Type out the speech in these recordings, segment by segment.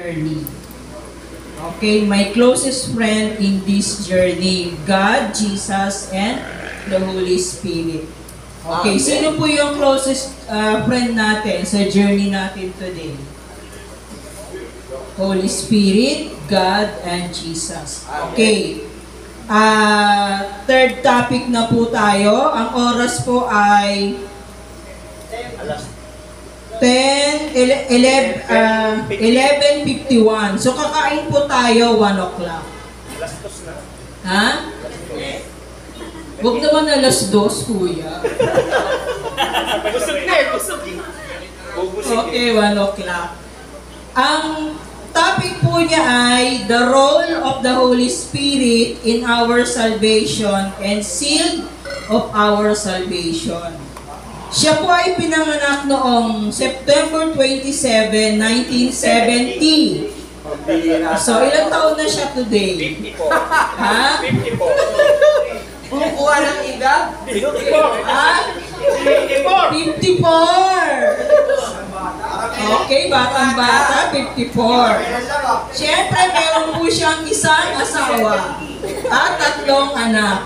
journey. Okay, my closest friend in this journey, God, Jesus, and the Holy Spirit. Okay, sino po yung closest uh, friend natin sa journey natin today? Holy Spirit, God, and Jesus. Okay. Ah, third topic na po tayo. Ang oras po ay 10, ele- eleb- ah, 11.51. So, kakain po tayo 1 o'clock. Ha? Huwag naman alas 2, kuya. Busog na eh, busog eh. Okay, 1 o'clock. Ang topic po niya ay the role of the Holy Spirit in our salvation and seal of our salvation. Siya po ay pinanganak noong September 27, 1970. So, ilang taon na siya today? 54. Ha? 54. Kumukuha ng edad? 54. Ha? 54. 54! Okay, batang-bata, 54. Siyempre, meron po siyang isang asawa at tatlong anak.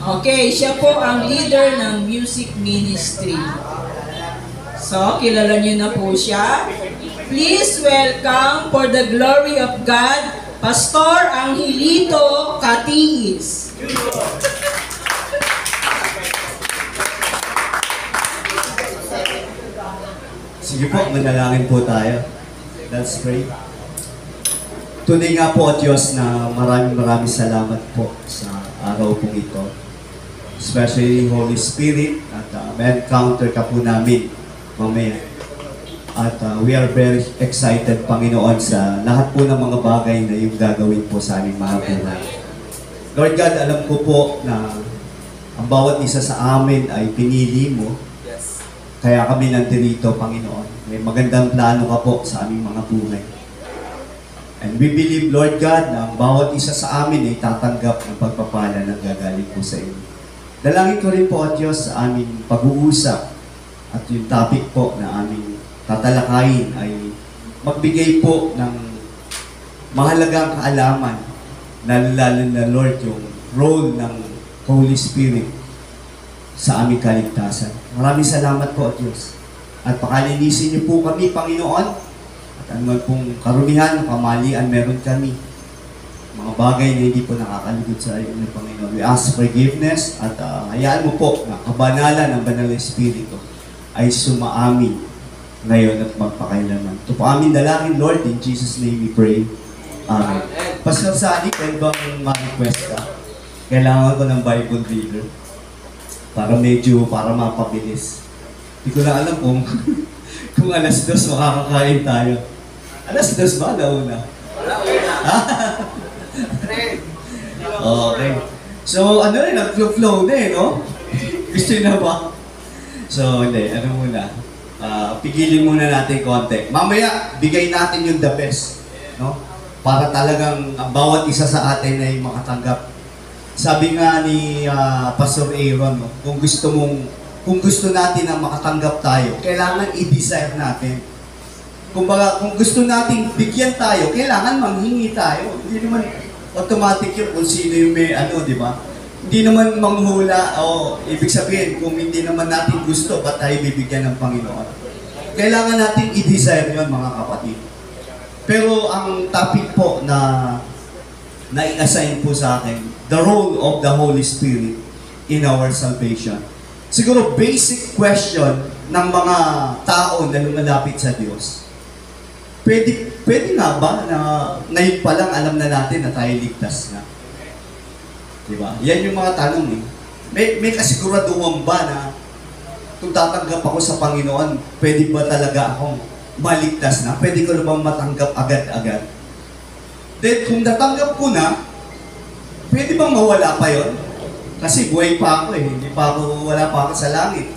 Okay, siya po ang leader ng music ministry. So, kilala niyo na po siya. Please welcome for the glory of God, Pastor Angelito Catiis. Sige po, manalangin po tayo. Let's pray. Tunay nga po, Diyos, na maraming maraming salamat po sa araw pong ito. Especially Holy Spirit at uh, may encounter ka po namin mamaya. At uh, we are very excited, Panginoon, sa lahat po ng mga bagay na yung gagawin po sa aming mga buhay. Lord God, alam ko po na ang bawat isa sa amin ay pinili mo Yes. kaya kami nandito, Panginoon. May magandang plano ka po sa aming mga buhay. And we believe, Lord God, na ang bawat isa sa amin ay tatanggap ng pagpapala na gagaling po sa iyo. Dalangin ko rin po, at Diyos, sa aming pag-uusap at yung topic po na aming tatalakayin ay magbigay po ng mahalagang kaalaman na lalo na, Lord, yung role ng Holy Spirit sa aming kaligtasan. Maraming salamat po, Diyos. At pakalinisin niyo po kami, Panginoon. At anuman pong karumihan, kamalian meron kami. Mga bagay na hindi po nakakaligod sa iyo, ng Panginoon. We ask forgiveness at uh, hayaan mo po na kabanalan ng Banal na Espiritu ay sumaamin ngayon at magpakailaman. Ito po aming dalangin, Lord. In Jesus' name we pray. Amen. Pastor Sally, pwede bang ma-request ka? Kailangan ko ng Bible reader para medyo, para mapabilis. Hindi ko na alam kung, kung alas dos makakakain tayo. Alas dos ba? Nauna. Wala ko na. Fred. Okay. So, ano rin, nag-flow na eh, no? Gusto na ba? So, hindi. Ano muna? Ah, pigilin muna natin konti. Mamaya, bigay natin yung the best. No? Para talagang ang bawat isa sa atin ay makatanggap. Sabi nga ni ah, Pastor Aaron, no? kung gusto mong kung gusto natin na makatanggap tayo, kailangan i-desire natin. Kumbaga, kung gusto nating bigyan tayo, kailangan manghingi tayo. Hindi naman automatic yun kung sino yung may ano, di ba? Hindi naman manghula o ibig sabihin kung hindi naman natin gusto, ba't tayo bibigyan ng Panginoon? Kailangan natin i-desire yun, mga kapatid. Pero ang topic po na na-assign po sa akin, the role of the Holy Spirit in our salvation. Siguro basic question ng mga tao na lumalapit sa Diyos. Pwede, pwede nga ba na ngayon pa lang alam na natin na tayo ligtas na? Di ba? Yan yung mga tanong eh. May, may kasiguraduhan ba na kung tatanggap ako sa Panginoon, pwede ba talaga akong maligtas na? Pwede ko na matanggap agad-agad? Then, kung natanggap ko na, pwede bang mawala pa yon? Kasi buhay pa ako eh, hindi pa ako, wala pa ako sa langit.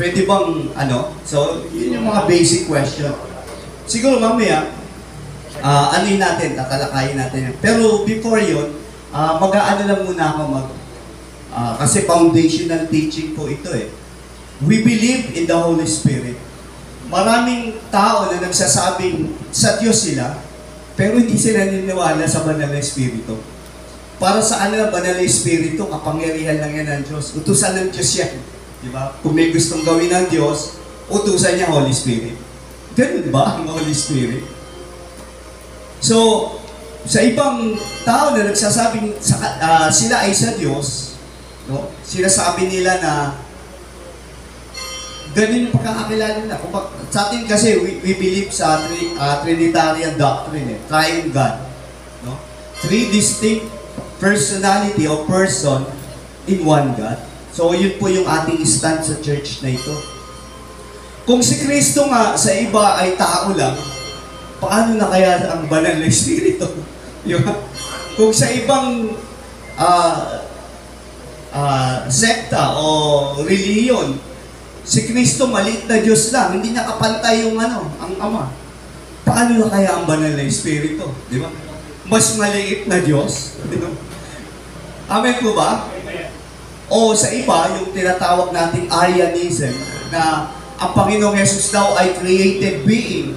Pwede bang, ano? So, yun yung mga basic question. Siguro mamaya, ah ano yun natin, tatalakayin natin. yun. Pero before yun, ah mag-aano lang muna ako mag, ah, kasi foundational teaching po ito eh. We believe in the Holy Spirit. maraming tao na nagsasabing sa Diyos sila, pero hindi sila niniwala sa banal na Espiritu. Para sa ano banal na Espiritu, kapangyarihan lang yan ng Diyos. Utusan ng Diyos yan. Di ba? Kung may gustong gawin ng Diyos, utusan niya Holy Spirit. Ganun ba ang Holy Spirit? So, sa ibang tao na nagsasabing sa, ah, sila ay sa Diyos, no? sinasabi nila na ganun yung pagkakakilala nila. Kung bak- sa atin kasi, we, we believe sa tri, ah, Trinitarian doctrine, eh, triune God. No? Three distinct personality or person in one God. So, yun po yung ating stand sa church na ito. Kung si Kristo nga sa iba ay tao lang, paano na kaya ang banal na espiritu? Kung sa ibang ah ah, sekta o reliyon, si Kristo maliit na Diyos lang, hindi niya kapantay yung ano, ang Ama. Paano na kaya ang banal na espiritu? Di ba? Mas maliit na Diyos. Di ba? Amen po ba? O sa iba, yung tinatawag nating Arianism, na ang Panginoong Yesus daw ay created being.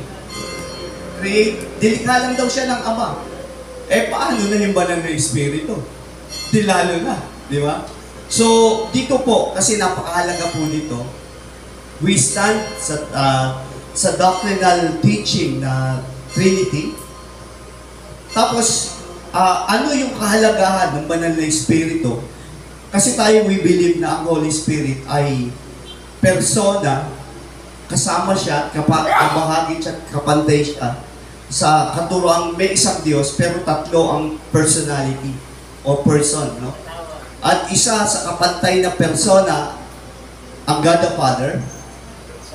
Create, dilikha lang daw siya ng Ama. Eh, paano na yung banal na Espiritu? Di lalo na, di ba? So, dito po, kasi napakahalaga po nito, we stand sa, ah, sa doctrinal teaching na Trinity. Tapos, ah, ano yung kahalagahan ng banal na Espiritu? Kasi tayo we believe na ang Holy Spirit ay persona, kasama siya, kapa, kabahagi siya, kapantay siya sa katuroang may isang Diyos pero tatlo ang personality o person, no? At isa sa kapantay na persona ang God the Father,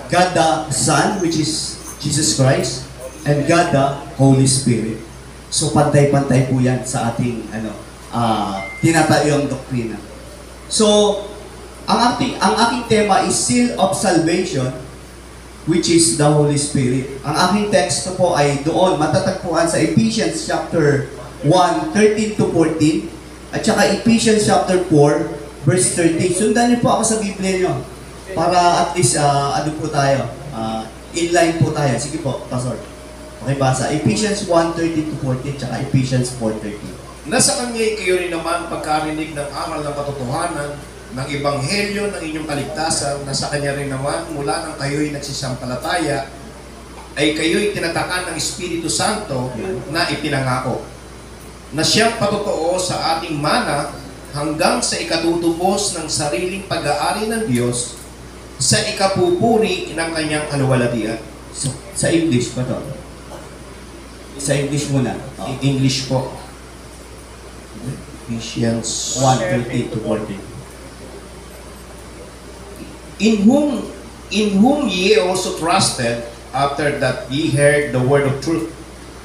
God the Son, which is Jesus Christ, and God the Holy Spirit. So pantay-pantay po yan sa ating ano, ah tinatayong doktrina. So, ang ating ang aking tema is seal of salvation which is the Holy Spirit. Ang aking text po ay doon matatagpuan sa Ephesians chapter 1, 13 to 14 at saka Ephesians chapter 4 verse 13. Sundan niyo po ako sa Biblia niyo para at least ah, ano po tayo, ah, inline po tayo. Sige po, Pastor. Pakibasa. Ephesians 1, 13 to 14 tsaka Ephesians 4, 13. Nasa kanya'y kayo rin naman pagkarinig ng aral ng katotohanan ng ebanghelyo ng inyong kaligtasan na sa kanya rin naman mula nang kayo'y nagsisampalataya ay kayo'y tinatakan ng Espiritu Santo na ipinangako na siyang patotoo sa ating mana hanggang sa ikatutubos ng sariling pag-aari ng Diyos sa ikapupuri ng kanyang kaluwalhatian. Sa, sa English ba to? Sa English muna. Oh. English po. Ephesians 1, 13 to 14. In whom in whom ye also trusted after that ye heard the word of truth,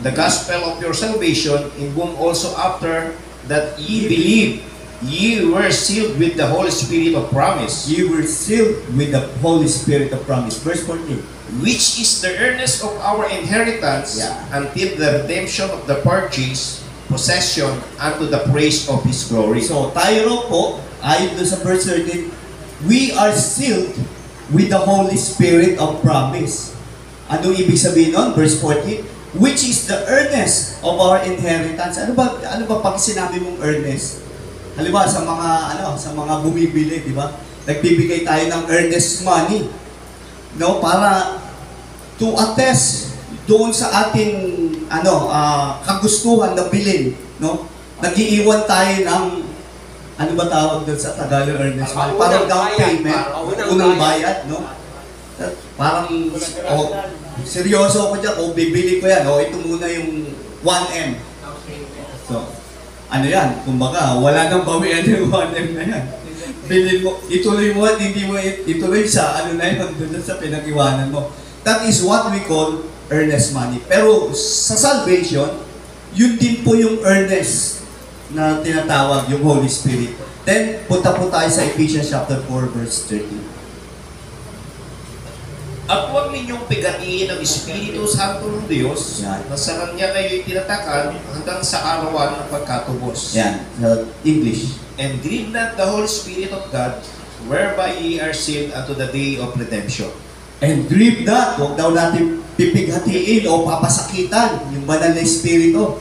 the gospel of your salvation, in whom also after that ye believed, ye were sealed with the Holy Spirit of promise, You were sealed with the Holy Spirit of promise. Verse 14. which is the earnest of our inheritance Yeah. until the redemption of the purchase possession unto the praise of His glory. So, tayo po, ayon sa verse 13, we are sealed with the Holy Spirit of promise. Anong ibig sabihin nun? Verse 14, which is the earnest of our inheritance. Ano ba, ano ba pag sinabi mong earnest? Halimbawa sa mga, ano, sa mga bumibili, di ba? Nagbibigay tayo ng earnest money. No, para to attest doon sa ating ano ah, kagustuhan na bilhin, no? Nagiiwan tayo ng ano ba tawag doon sa Tagalog earnest money? Parang down unang bayad. payment, unang bayad. no? Parang, oh, seryoso ako dyan, kung bibili ko yan, oh, ito muna yung 1M. So, ano yan, kumbaga, wala nang bawian yung 1M na yan. Bilhin mo, ituloy mo at hindi mo it- ituloy sa ano na yun, doon sa pinag-iwanan mo. That is what we call earnest money. Pero sa salvation, yun din po yung earnest na tinatawag, yung Holy Spirit. Then, punta po tayo sa Ephesians chapter 4, verse 13. At huwag ninyong pigatiin ang Espiritu Santo ng Diyos Yan. na sa Kanya kayo'y tinatakan hanggang sa arawan ng pagkatubos. Yan, sa English. And grieve not the Holy Spirit of God, whereby ye are sealed unto the day of redemption. And grieve not, huwag daw natin pipighatiin o papasakitan yung banal na Espiritu.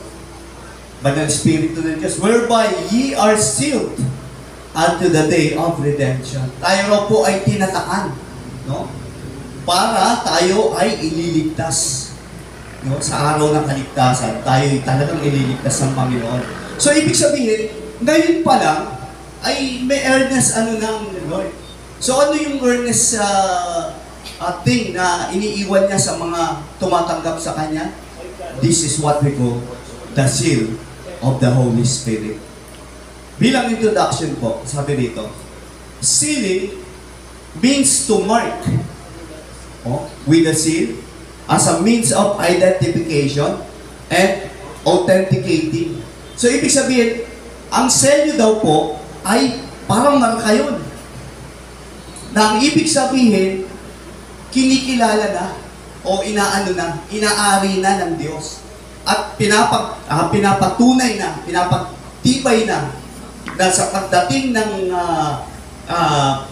Banal na Espiritu ng Diyos, whereby ye are sealed unto the day of redemption. Tayo raw po ay tinatakan, no? Para tayo ay ililigtas. No? Sa araw ng kaligtasan, tayo ay talagang ililigtas ng Panginoon. So, ibig sabihin, ngayon pa lang, ay may earnest ano ng Lord. So, ano yung earnest sa uh, thing na iniiwan niya sa mga tumatanggap sa Kanya? This is what we call the seal of the Holy Spirit. Bilang introduction po, sabi dito, sealing means to mark oh, with a seal as a means of identification and authenticating. So, ibig sabihin, ang selyo daw po ay parang marka yun. Na ang ibig sabihin, kinikilala na o inaano na, inaari na ng Diyos. At pinapag, ah, pinapatunay na, pinapagtibay na na sa pagdating ng ah, ah,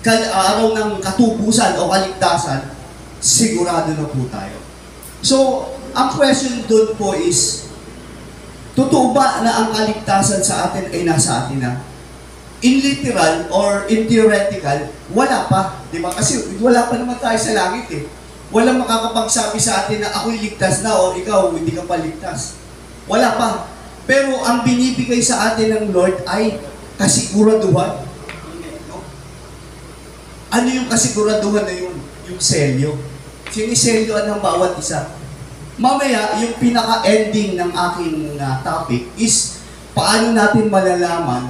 kal- araw ng katubusan o kaligtasan, sigurado na po tayo. So, ang question doon po is, totoo ba na ang kaligtasan sa atin ay nasa atin na? In literal or in theoretical, wala pa. Di ba? Kasi wala pa naman tayo sa langit eh. Walang makakapagsabi sa atin na ako'y ligtas na o ikaw hindi ka pa ligtas. Wala pa. Pero ang binibigay sa atin ng Lord ay kasiguraduhan. No? Ano yung kasiguraduhan na yun? Yung selyo. Siniselyoan ng bawat isa. Mamaya, yung pinaka-ending ng aking uh, topic is paano natin malalaman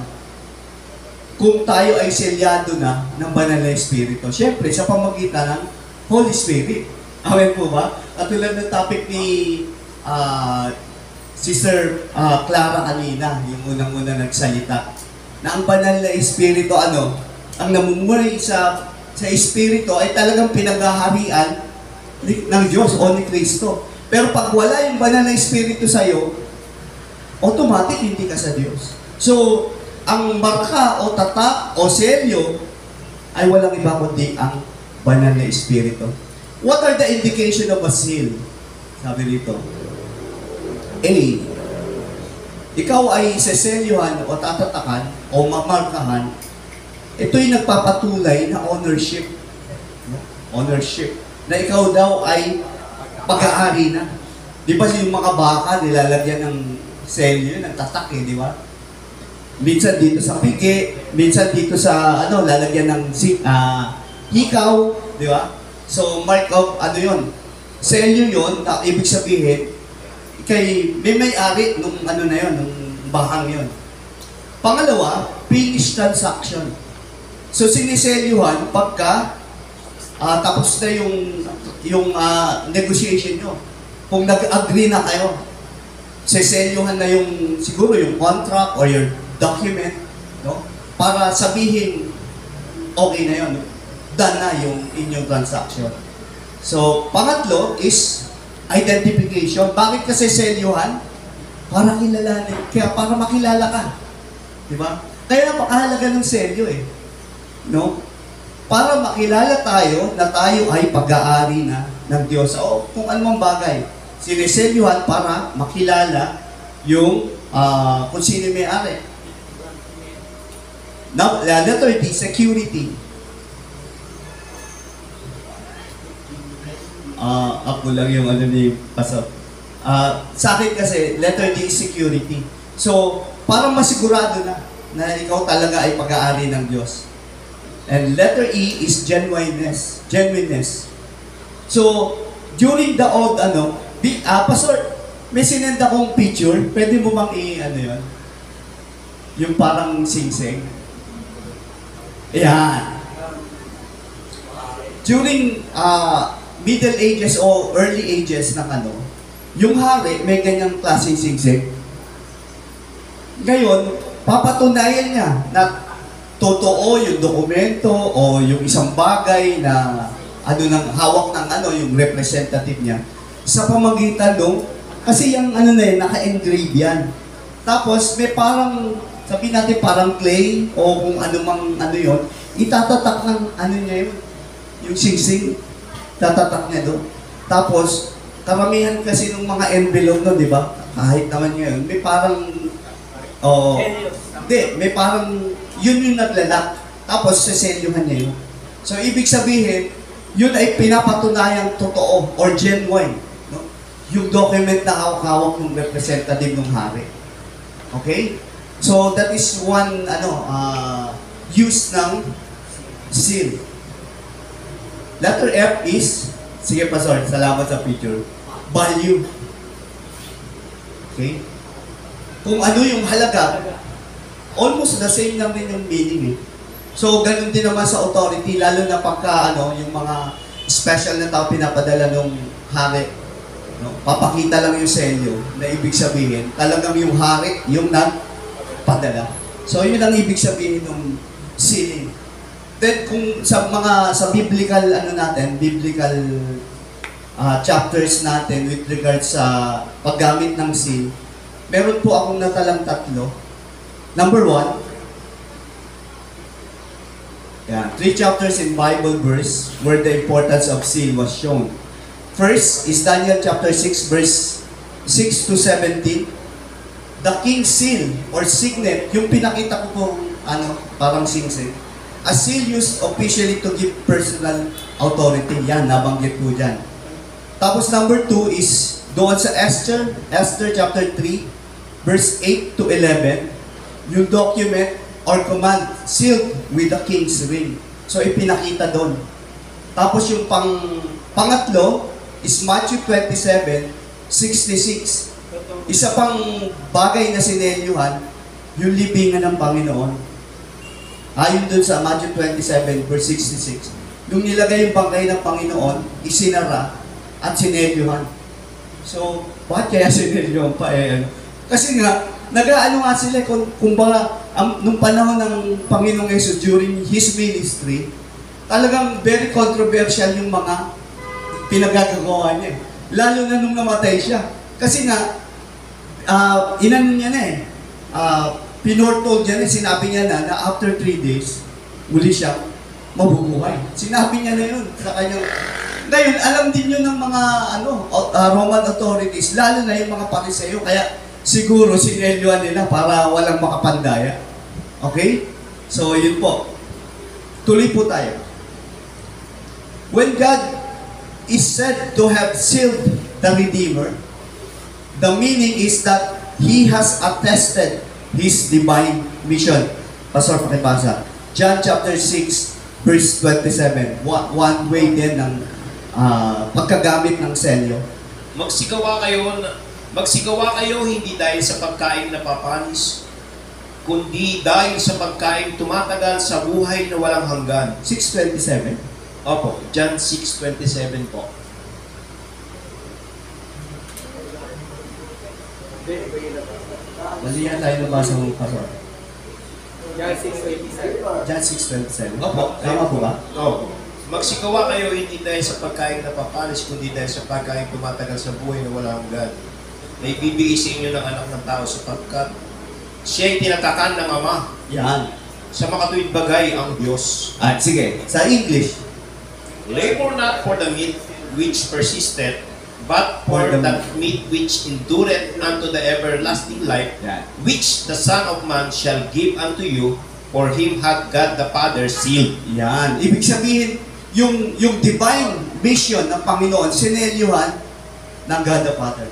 kung tayo ay selyado na ng banal na Espiritu. Siyempre, sa pamagitan ng Holy Spirit. Amen po ba? At tulad ng topic ni ah, Sister ah, Clara kanina, yung unang-una nagsalita, na ang banal na Espiritu, ano, ang namumuhay sa sa Espiritu ay talagang pinaghaharian ng Diyos o ni Kristo. Pero pag wala yung banal na Espiritu sa'yo, automatic hindi ka sa Diyos. So, ang marka o tatak o selyo ay walang iba kundi ang banal na Espiritu. What are the indication of a seal? Sabi dito. A. Ikaw ay seselyuhan o tatatakan o mamarkahan. Ito'y nagpapatulay na ownership. Ownership. Na ikaw daw ay pag-aari na. Di ba yung mga baka nilalagyan ng selyo, ng tatak eh, di ba? Minsan dito sa pigi, minsan dito sa ano, lalagyan ng si, ah, hikaw, di ba? So, mark of, ano yun? Selyo yun, na ibig sabihin, kay may may-ari nung ano na yun, nung bahang yun. Pangalawa, finish transaction. So, siniselyuhan pagka ah, tapos na yung yung ah, negotiation nyo. Kung nag-agree na kayo, seselyuhan na yung siguro yung contract or your document, no? Para sabihin okay na yun. Done na yung inyong transaction. So, pangatlo is identification. Bakit kasi selyuhan? Para kilalanin. Kaya para makilala ka. Di ba? Kaya napakahalaga ng selyo eh. No? Para makilala tayo na tayo ay pag-aari na ng Diyos. O kung anumang bagay. Siniselyuhan para makilala yung ah, kung sino may ari. Now, uh, letter D, security. Ah, ako lang yung ano ni Pastor. Ah, sa akin kasi, letter D is security. So, parang masigurado na na ikaw talaga ay pag-aari ng Diyos. And letter E is genuineness. Genuineness. So, during the old, ano, di, ah, Pastor, may sinend akong picture. Pwede mo bang i, ano yun? Yung parang sing-sing. Ayan. During ah, Middle Ages o Early Ages ng ano, yung hari may ganyang klaseng singsing. Ngayon, papatunayan niya na totoo yung dokumento o yung isang bagay na ano nang hawak ng ano yung representative niya sa pamagitan ng kasi yung ano na yun, naka-engrave yan. Tapos may parang sabi natin parang clay o kung ano mang ano yon itatatak ng ano niya yun yung singsing tatatak niya doon. Tapos, karamihan kasi ng mga envelope no, di ba? Kahit naman ngayon, may parang, oo, hindi, may parang, yun yung naglalak. Tapos, seselyuhan niya yun. So, ibig sabihin, yun ay pinapatunayang totoo or genuine. No? Yung document na hawak-hawak ng representative ng hari. Okay? So, that is one, ano, uh, use ng seal. Letter F is, sige Pastor, salamat sa picture, value. Okay? Kung ano yung halaga, almost the same lang din yung meaning eh. So, ganun din naman sa authority, lalo na pagka, ano, yung mga special na tao pinapadala ng hari. No? Papakita lang yung selyo na ibig sabihin, talagang yung hari, yung nagpadala. So, yun ang ibig sabihin ng sealing. Then, kung sa mga, sa biblical, ano natin, biblical ah, chapters natin with regards sa paggamit ng seal, meron po akong natalang tatlo. Number one, yeah, three chapters in Bible verse where the importance of seal was shown. First is Daniel chapter 6 verse 6 to 17. The king's seal or signet, yung pinakita ko pong ano, parang sing-sing. A seal used officially to give personal authority. Yan, nabanggit ko dyan. Tapos number 2 is doon sa Esther, Esther chapter 3, verse 8 to 11, yung document or command sealed with the king's ring. So ipinakita doon. Tapos yung pang pangatlo is Matthew 27, 66. Isa pang bagay na sinelyuhan, yung libingan ng Panginoon. Ayon dun sa Matthew 27, verse 66. Nung nilagay yung bangkay ng Panginoon, isinara at sinelyuhan. So, bakit kaya sinelyuhan pa eh? ano? Kasi nga, nag-ano nga sila, kung, kumbaga, ang, nung panahon ng Panginoong Yesus during His ministry, talagang very controversial yung mga pinagagagawa niya. eh. Lalo na nung namatay siya. Kasi nga, ah inano niya na eh, uh, pinortold niya na, sinabi niya na, na after three days, muli siya mabubuhay. Sinabi niya na yun sa kanyang... Ngayon, alam din yun ng mga ano, uh, Roman authorities, lalo na yung mga pariseyo, kaya siguro sinelyuan nila para walang makapandaya. Okay? So, yun po. Tuloy po tayo. When God is said to have sealed the Redeemer, the meaning is that He has attested His divine mission. Pastor, pakibasa. John chapter 6, verse 27. One, one way din ng ah, pagkagamit ng selyo. Magsigawa kayo, na- magsigawa kayo hindi dahil sa pagkain na papanis, kundi dahil sa pagkain tumatagal sa buhay na walang hanggan. 627. Opo, John 6.27 po. Mali yan tayo nabasa mo, Pastor. Yan, 627. John 627. Opo, tama po ba? Opo. Magsigawa kayo hindi dahil sa pagkain na papanis, kundi dahil sa pagkain tumatagal sa buhay na walang hanggan. Na ibibigay sa inyo ng anak ng tao sapagkat siya'y tinatakan ng Ama Yan. sa makatuwid bagay ang Diyos. At sige, sa English. Labor not for the meat which persisted, but for, that meat which endureth unto the everlasting life, Yan. which the Son of Man shall give unto you, for him hath God the Father sealed. Yan. Ibig sabihin, yung yung divine mission ng Panginoon, sinelyuhan ng God the Father.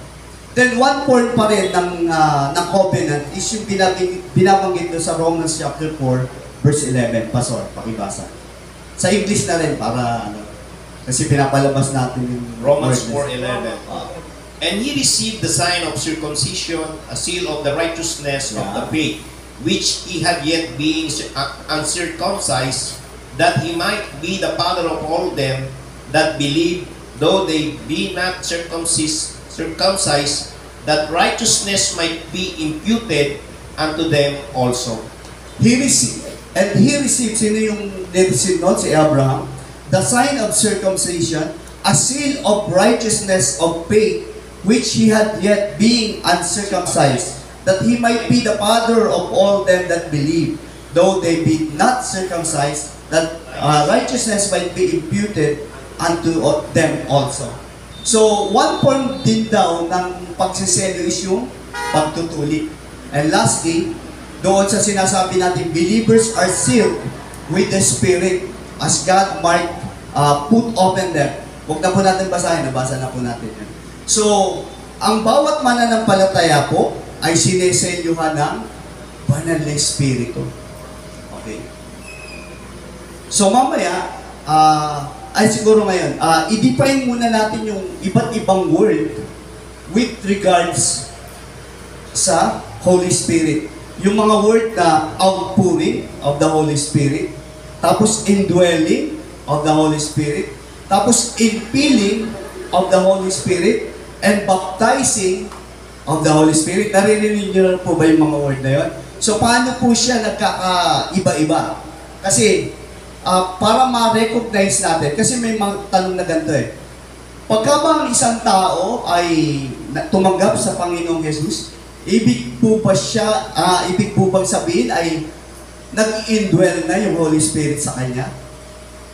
Then one point pa rin ng, ah, ng covenant is yung binabing, binabanggit doon sa Romans chapter 4, verse 11. Pastor, pakibasa. Sa English na rin para ano, kasi pinapalabas natin yung Romans word. 4.11 Ah, And he received the sign of circumcision, a seal of the righteousness of the Yeah. faith, which he had yet being uh, uncircumcised, that he might be the father of all them that believe, though they be not circumcised, circumcised, that righteousness might be imputed unto them also. He received, and he received, sino yung nirreceive nun? Si Abraham. The sign of circumcision, a seal of righteousness of faith, which he had yet being uncircumcised, that he might be the father of all them that believe, though they be not circumcised, that uh, righteousness might be imputed unto them also. So, one form din daw ng pagsiselo is yung pagtutuli. And lastly, doon sa sinasabi natin, believers are sealed with the Spirit as God might uh, put open them. Huwag na po natin basahin, nabasa na po natin yan. So, ang bawat mananampalataya po ay sineselyuhan ng banal na Espiritu. Okay. So, mamaya, ah, ay siguro ngayon, ah, i-define muna natin yung iba't ibang word with regards sa Holy Spirit. Yung mga word na outpouring of the Holy Spirit, tapos indwelling of the Holy Spirit, tapos infilling of the Holy Spirit, and baptizing of the Holy Spirit. Naririnig niyo na po ba yung mga word na yun? So, paano po siya nagkakaiba-iba? Kasi, ah, para ma-recognize natin, kasi may mga tanong na ganito eh. Pagka ba ang isang tao ay tumanggap sa Panginoong Yesus, ibig po ba siya, ah, ibig po bang sabihin ay nag-indwell na yung Holy Spirit sa kanya?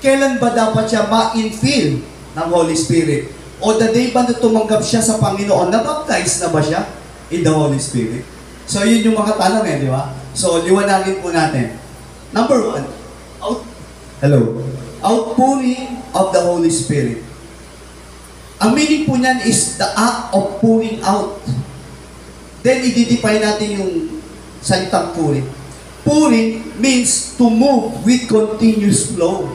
Kailan ba dapat siya ma-infill ng Holy Spirit? O the day ba na tumanggap siya sa Panginoon, nabaptize na ba siya in the Holy Spirit? So yun yung mga tanong eh, di ba? So liwanagin po natin. Number one, out, hello, outpouring of the Holy Spirit. Ang meaning po niyan is the act of pouring out. Then, i-define natin yung salitang pouring. Pouring means to move with continuous flow.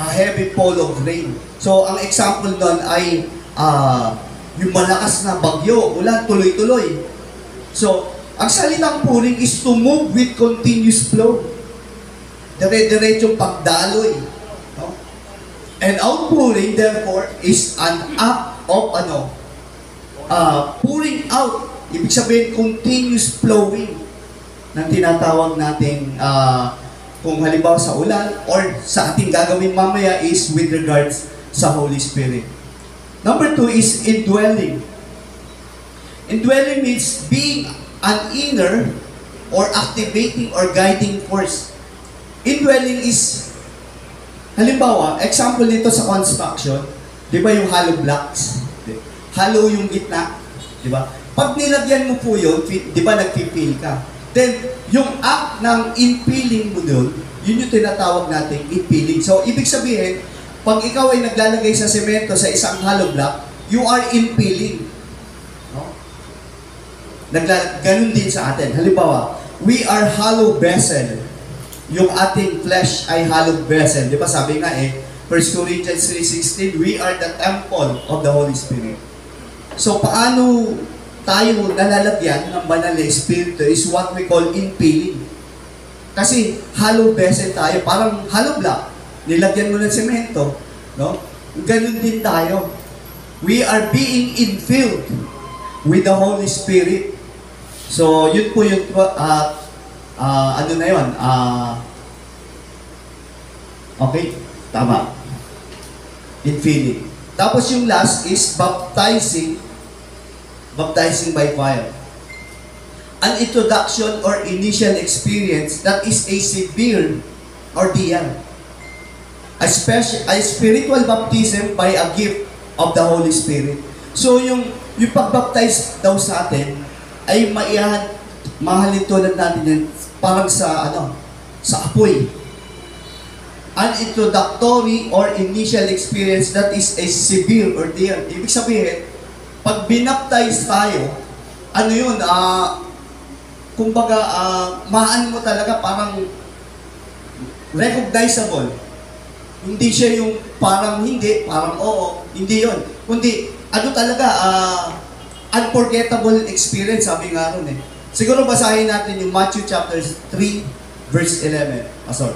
A heavy fall of rain. So, ang example doon ay ah, yung malakas na bagyo, ulan, tuloy-tuloy. So, ang salitang pouring is to move with continuous flow. Dire-diretsong pagdaloy. No? And outpouring, therefore, is an act of ano, uh, pouring out. Ibig sabihin, continuous flowing ng tinatawag nating uh, kung halimbawa sa ulan or sa ating gagawin mamaya is with regards sa Holy Spirit. Number two is indwelling. Indwelling means being an inner or activating or guiding force. Indwelling is Halimbawa, example nito sa construction, di ba yung hollow blocks? Hollow yung gitna, di ba? Pag nilagyan mo po yun, di ba nagpipil ka? Then, yung act ng infilling mo doon, yun yung tinatawag nating infilling. So, ibig sabihin, pag ikaw ay naglalagay sa semento sa isang hollow block, you are infilling. No? Nagla- ganun din sa atin. Halimbawa, we are hollow vessel yung ating flesh ay hollow vessel. Di ba sabi nga eh, 1 Corinthians 3.16, we are the temple of the Holy Spirit. So paano tayo nalalagyan ng banal na Espiritu is what we call infilling. Kasi hollow vessel tayo, parang hollow block. Nilagyan mo ng semento. No? Ganun din tayo. We are being infilled with the Holy Spirit. So, yun po yung uh, Ah, ano na yun? Ah, okay, tama. Infilling. Tapos yung last is baptizing, baptizing by fire. An introduction or initial experience that is a severe ordeal. A, special, a spiritual baptism by a gift of the Holy Spirit. So yung, yung pagbaptize daw sa atin ay maihan, mahalin tulad natin yan parang sa ano, sa apoy. An introductory or initial experience that is a severe ordeal. Ibig sabihin, pag binaptize tayo, ano yun, ah, kumbaga, ah, maano mo talaga parang recognizable. Hindi siya yung parang hindi, parang oo, hindi yon. Kundi, ano talaga, ah, unforgettable experience, sabi nga ron eh. Siguro basahin natin yung Matthew chapter 3, verse 11. Pastor.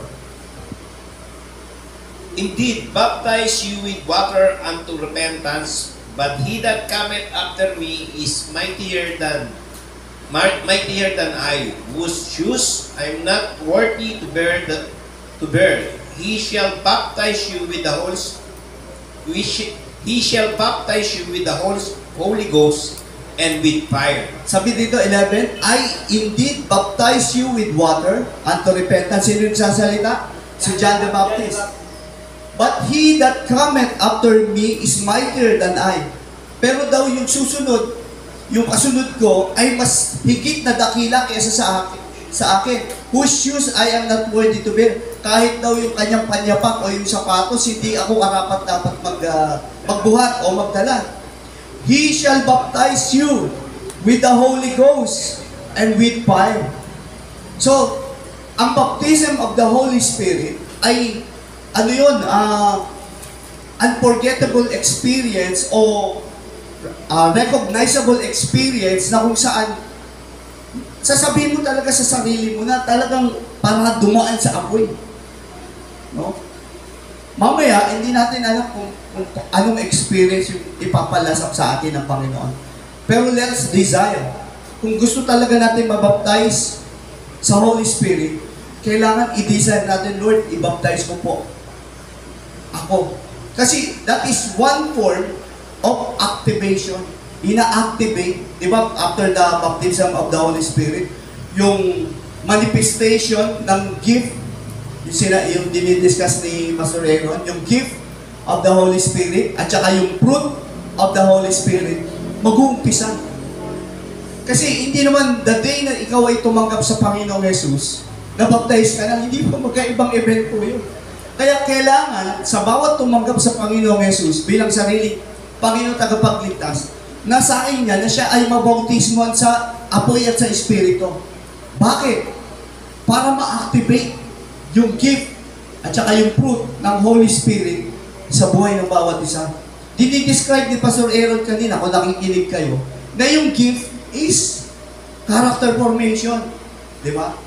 Indeed, baptize you with water unto repentance, but he that cometh after me is mightier than mi- mightier than I, whose shoes I am not worthy to bear the to bear. He shall baptize you with the Holy S- we sh- he shall baptize you with the Holy Ghost and with fire. Sabi dito 11, I indeed baptize you with water unto repentance. Sino yung sasalita? Si John the Baptist. But he that cometh after me is mightier than I. Pero daw yung susunod, yung kasunod ko ay mas higit na dakila kaysa sa akin. Sa akin, whose shoes I am not worthy to bear. Kahit daw yung kanyang panyapak o yung sapatos, hindi ako karapat dapat mag, ah, magbuhat o magdala. He shall baptize you with the Holy Ghost and with fire. So, ang baptism of the Holy Spirit ay ano yun, ah, unforgettable experience o ah, recognizable experience na kung saan sasabihin mo talaga sa sarili mo na talagang para dumaan sa apoy. No? Mamaya, hindi natin alam kung, kung anong experience yung ipapalasap sa atin ng Panginoon. Pero let's desire. Kung gusto talaga natin mabaptize sa Holy Spirit, kailangan i-desire natin, Lord, i-baptize mo po ako. Kasi that is one form of activation. Ina-activate, di ba, after the baptism of the Holy Spirit, yung manifestation ng gift, yung, sina, yung dinidiscuss ni Pastor Aaron, yung gift of the Holy Spirit, at saka yung fruit of the Holy Spirit, mag-uumpisa. Kasi hindi naman the day na ikaw ay tumanggap sa Panginoong Jesus, na-baptize ka na, hindi pa magkaibang event po yun. Kaya kailangan, sa bawat tumanggap sa Panginoong Jesus bilang sarili, Panginoon tagapagligtas, nasain niya na siya ay mabautismuhan sa apoy at sa Espiritu. Bakit? Para ma-activate yung gift at saka yung fruit ng Holy Spirit sa buhay ng bawat isa. Dinidescribe ni Pastor Aaron kanina, kung nakikinig kayo, na yung gift is character formation. Di ba?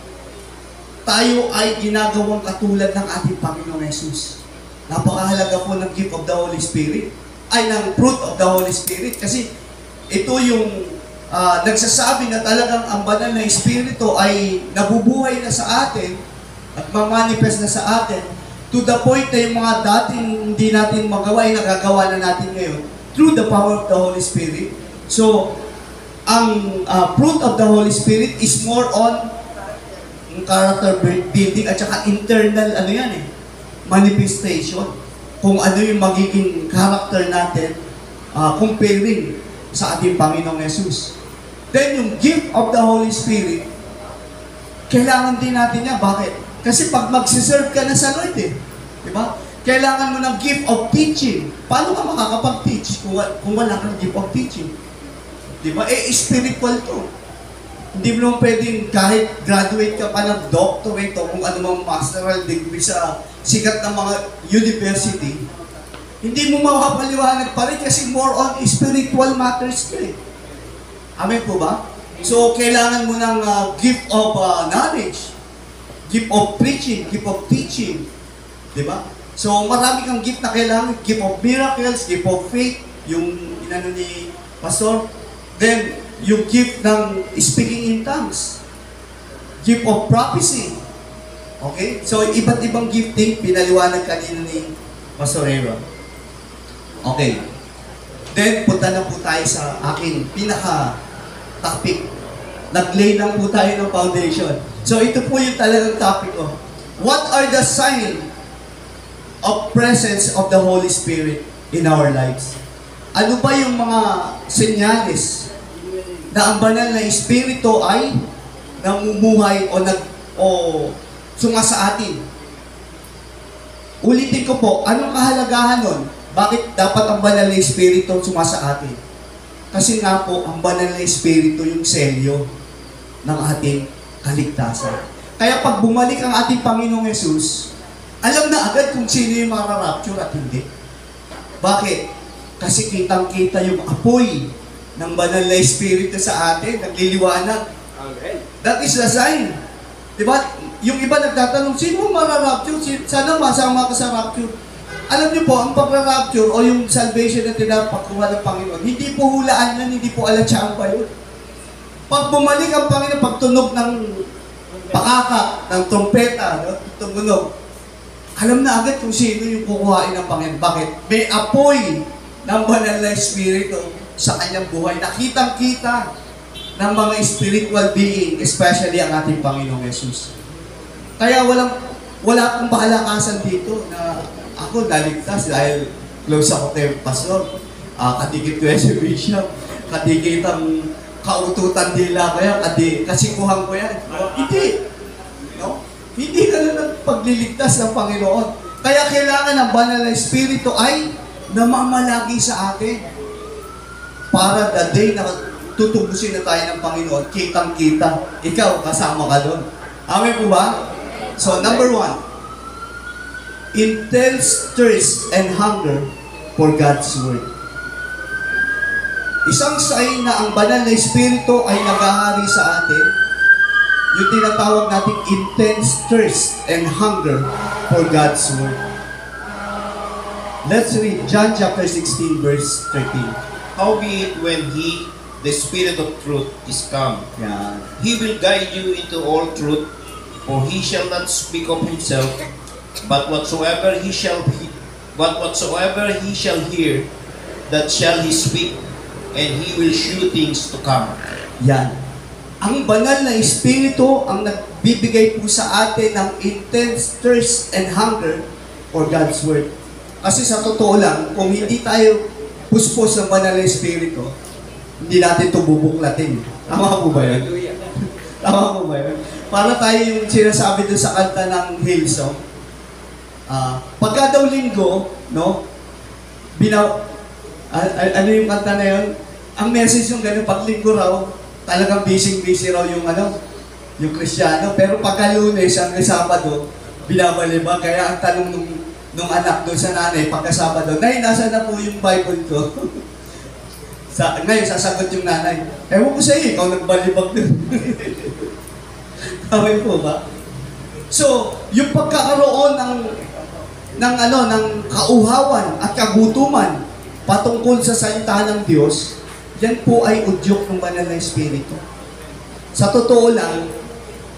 Tayo ay ginagawang katulad ng ating Panginoong Jesus. Napakahalaga po ng gift of the Holy Spirit ay ng fruit of the Holy Spirit kasi ito yung ah, nagsasabi na talagang ang banal na Espiritu ay nabubuhay na sa atin at mamanifest na sa atin to the point na yung mga dating hindi natin magawa ay nagagawa na natin ngayon through the power of the Holy Spirit. So, ang ah, fruit of the Holy Spirit is more on yung character building at saka internal ano yan eh, manifestation. Kung ano yung magiging character natin ah, comparing sa ating Panginoong Jesus. Then yung gift of the Holy Spirit, kailangan din natin yan. Bakit? Kasi pag magsiserve ka na sa Lord eh. Di ba? Kailangan mo ng gift of teaching. Paano ka makakapag-teach kung, kung wala kang gift of teaching? Di ba? Eh, spiritual to. Hindi mo naman pwedeng kahit graduate ka pa ng doctorate o kung ano mang masteral degree sa sikat ng mga university, hindi mo makapaliwanag pa rin kasi more on spiritual matters ka eh. Amen po ba? So, kailangan mo ng uh, gift of uh, knowledge, gift of preaching, gift of teaching. Di ba? So, marami kang gift na kailangan. Gift of miracles, gift of faith, yung inano ni Pastor. Then, yung gift ng speaking in tongues. Gift of prophecy. Okay? So, iba't ibang gifting, pinaliwanag kanina ni Pastor Aaron. Okay. Then, punta na po tayo sa aking pinaka-topic. Nag-lay lang po tayo ng foundation. So, ito po yung talagang topic ko. What are the sign of presence of the Holy Spirit in our lives? Ano ba yung mga senyales na ang banal na Espiritu ay namumuhay o nag o sumasa atin? Ulitin ko po, anong kahalagahan nun? Bakit dapat ang banal na Espiritu sumasa atin? Kasi nga po, ang banal na Espiritu yung selyo ng ating kaligtasan. Kaya pag bumalik ang ating Panginoong Yesus, alam na agad kung sino yung mararapture at hindi. Bakit? Kasi kitang-kita yung apoy ng banal na Espiritu sa atin, nagliliwanag. Amen. That is the sign. Di ba? Yung iba nagtatanong, sino mararapture? Sana masama ka sa rapture. Alam niyo po, ang pag-rapture o yung salvation na tinapagkuha ng Panginoon, hindi po hulaan yan, hindi po alatsaan pa yun. Pag bumalik ang Panginoon, pagtunog ng pakaka, ng trompeta, no? tumunog, alam na agad kung sino yung kukuhain ng Panginoon. Bakit? May apoy ng banal na Espiritu sa kanyang buhay. Nakitang-kita ng mga spiritual being, especially ang ating Panginoong Yesus. Kaya walang, wala akong pahalakasan dito na ako naligtas dahil close ako kay Pastor. Ah, kadikit ko si Bishop. Kadikit ang kaututan nila ko yan. Kadi, kasikuhan ko yan. No? Hindi. No? Hindi ka na ng pagliligtas ng Panginoon. Kaya kailangan ng banal na Espiritu ay namamalagi sa atin. Para the day na tutubusin na tayo ng Panginoon, kitang-kita. Ikaw, kasama ka doon. Amen po ba? So, number one, intense thirst and hunger for God's Word. Isang sign na ang banal na Espiritu ay nagahari sa atin, yung tinatawag nating intense thirst and hunger for God's Word. Let's read John chapter 16 verse 13. Howbeit, when he, the Spirit of truth, is come, Yan. he will guide you into all truth, for he shall not speak of himself, but whatsoever he shall he, but whatsoever he shall hear, that shall he speak, and he will shew things to come. Yan. Ang banal na Espiritu ang nagbibigay po sa atin ng intense thirst and hunger for God's Word. Kasi sa totoo lang, kung hindi tayo puspos ng banal na Espiritu, hindi natin ito bubuklatin. Tama po ba yun? Tama po ba yun? Para tayo yung sinasabi doon sa kanta ng Hillsong, ah pagka daw linggo, no, binaw, a- ano yung kanta na yun? Ang message yung gano'n, pag linggo raw, talagang busy-busy raw yung ano, yung Kristiyano. Pero pagka lunes hanggang Sabado, binabalibag. Kaya ang tanong nung, nung anak doon sa nanay, pagka Sabado, Nay, nasa na po yung Bible ko? sa, ngayon, sasagot yung nanay, Ewan ko sa iyo, ikaw nagbalibag doon. Tawin po ba? So, yung pagkakaroon ng ng ano ng kauhawan at kagutuman patungkol sa salita ng Diyos, yan po ay udyok ng banal na espiritu. Sa totoo lang,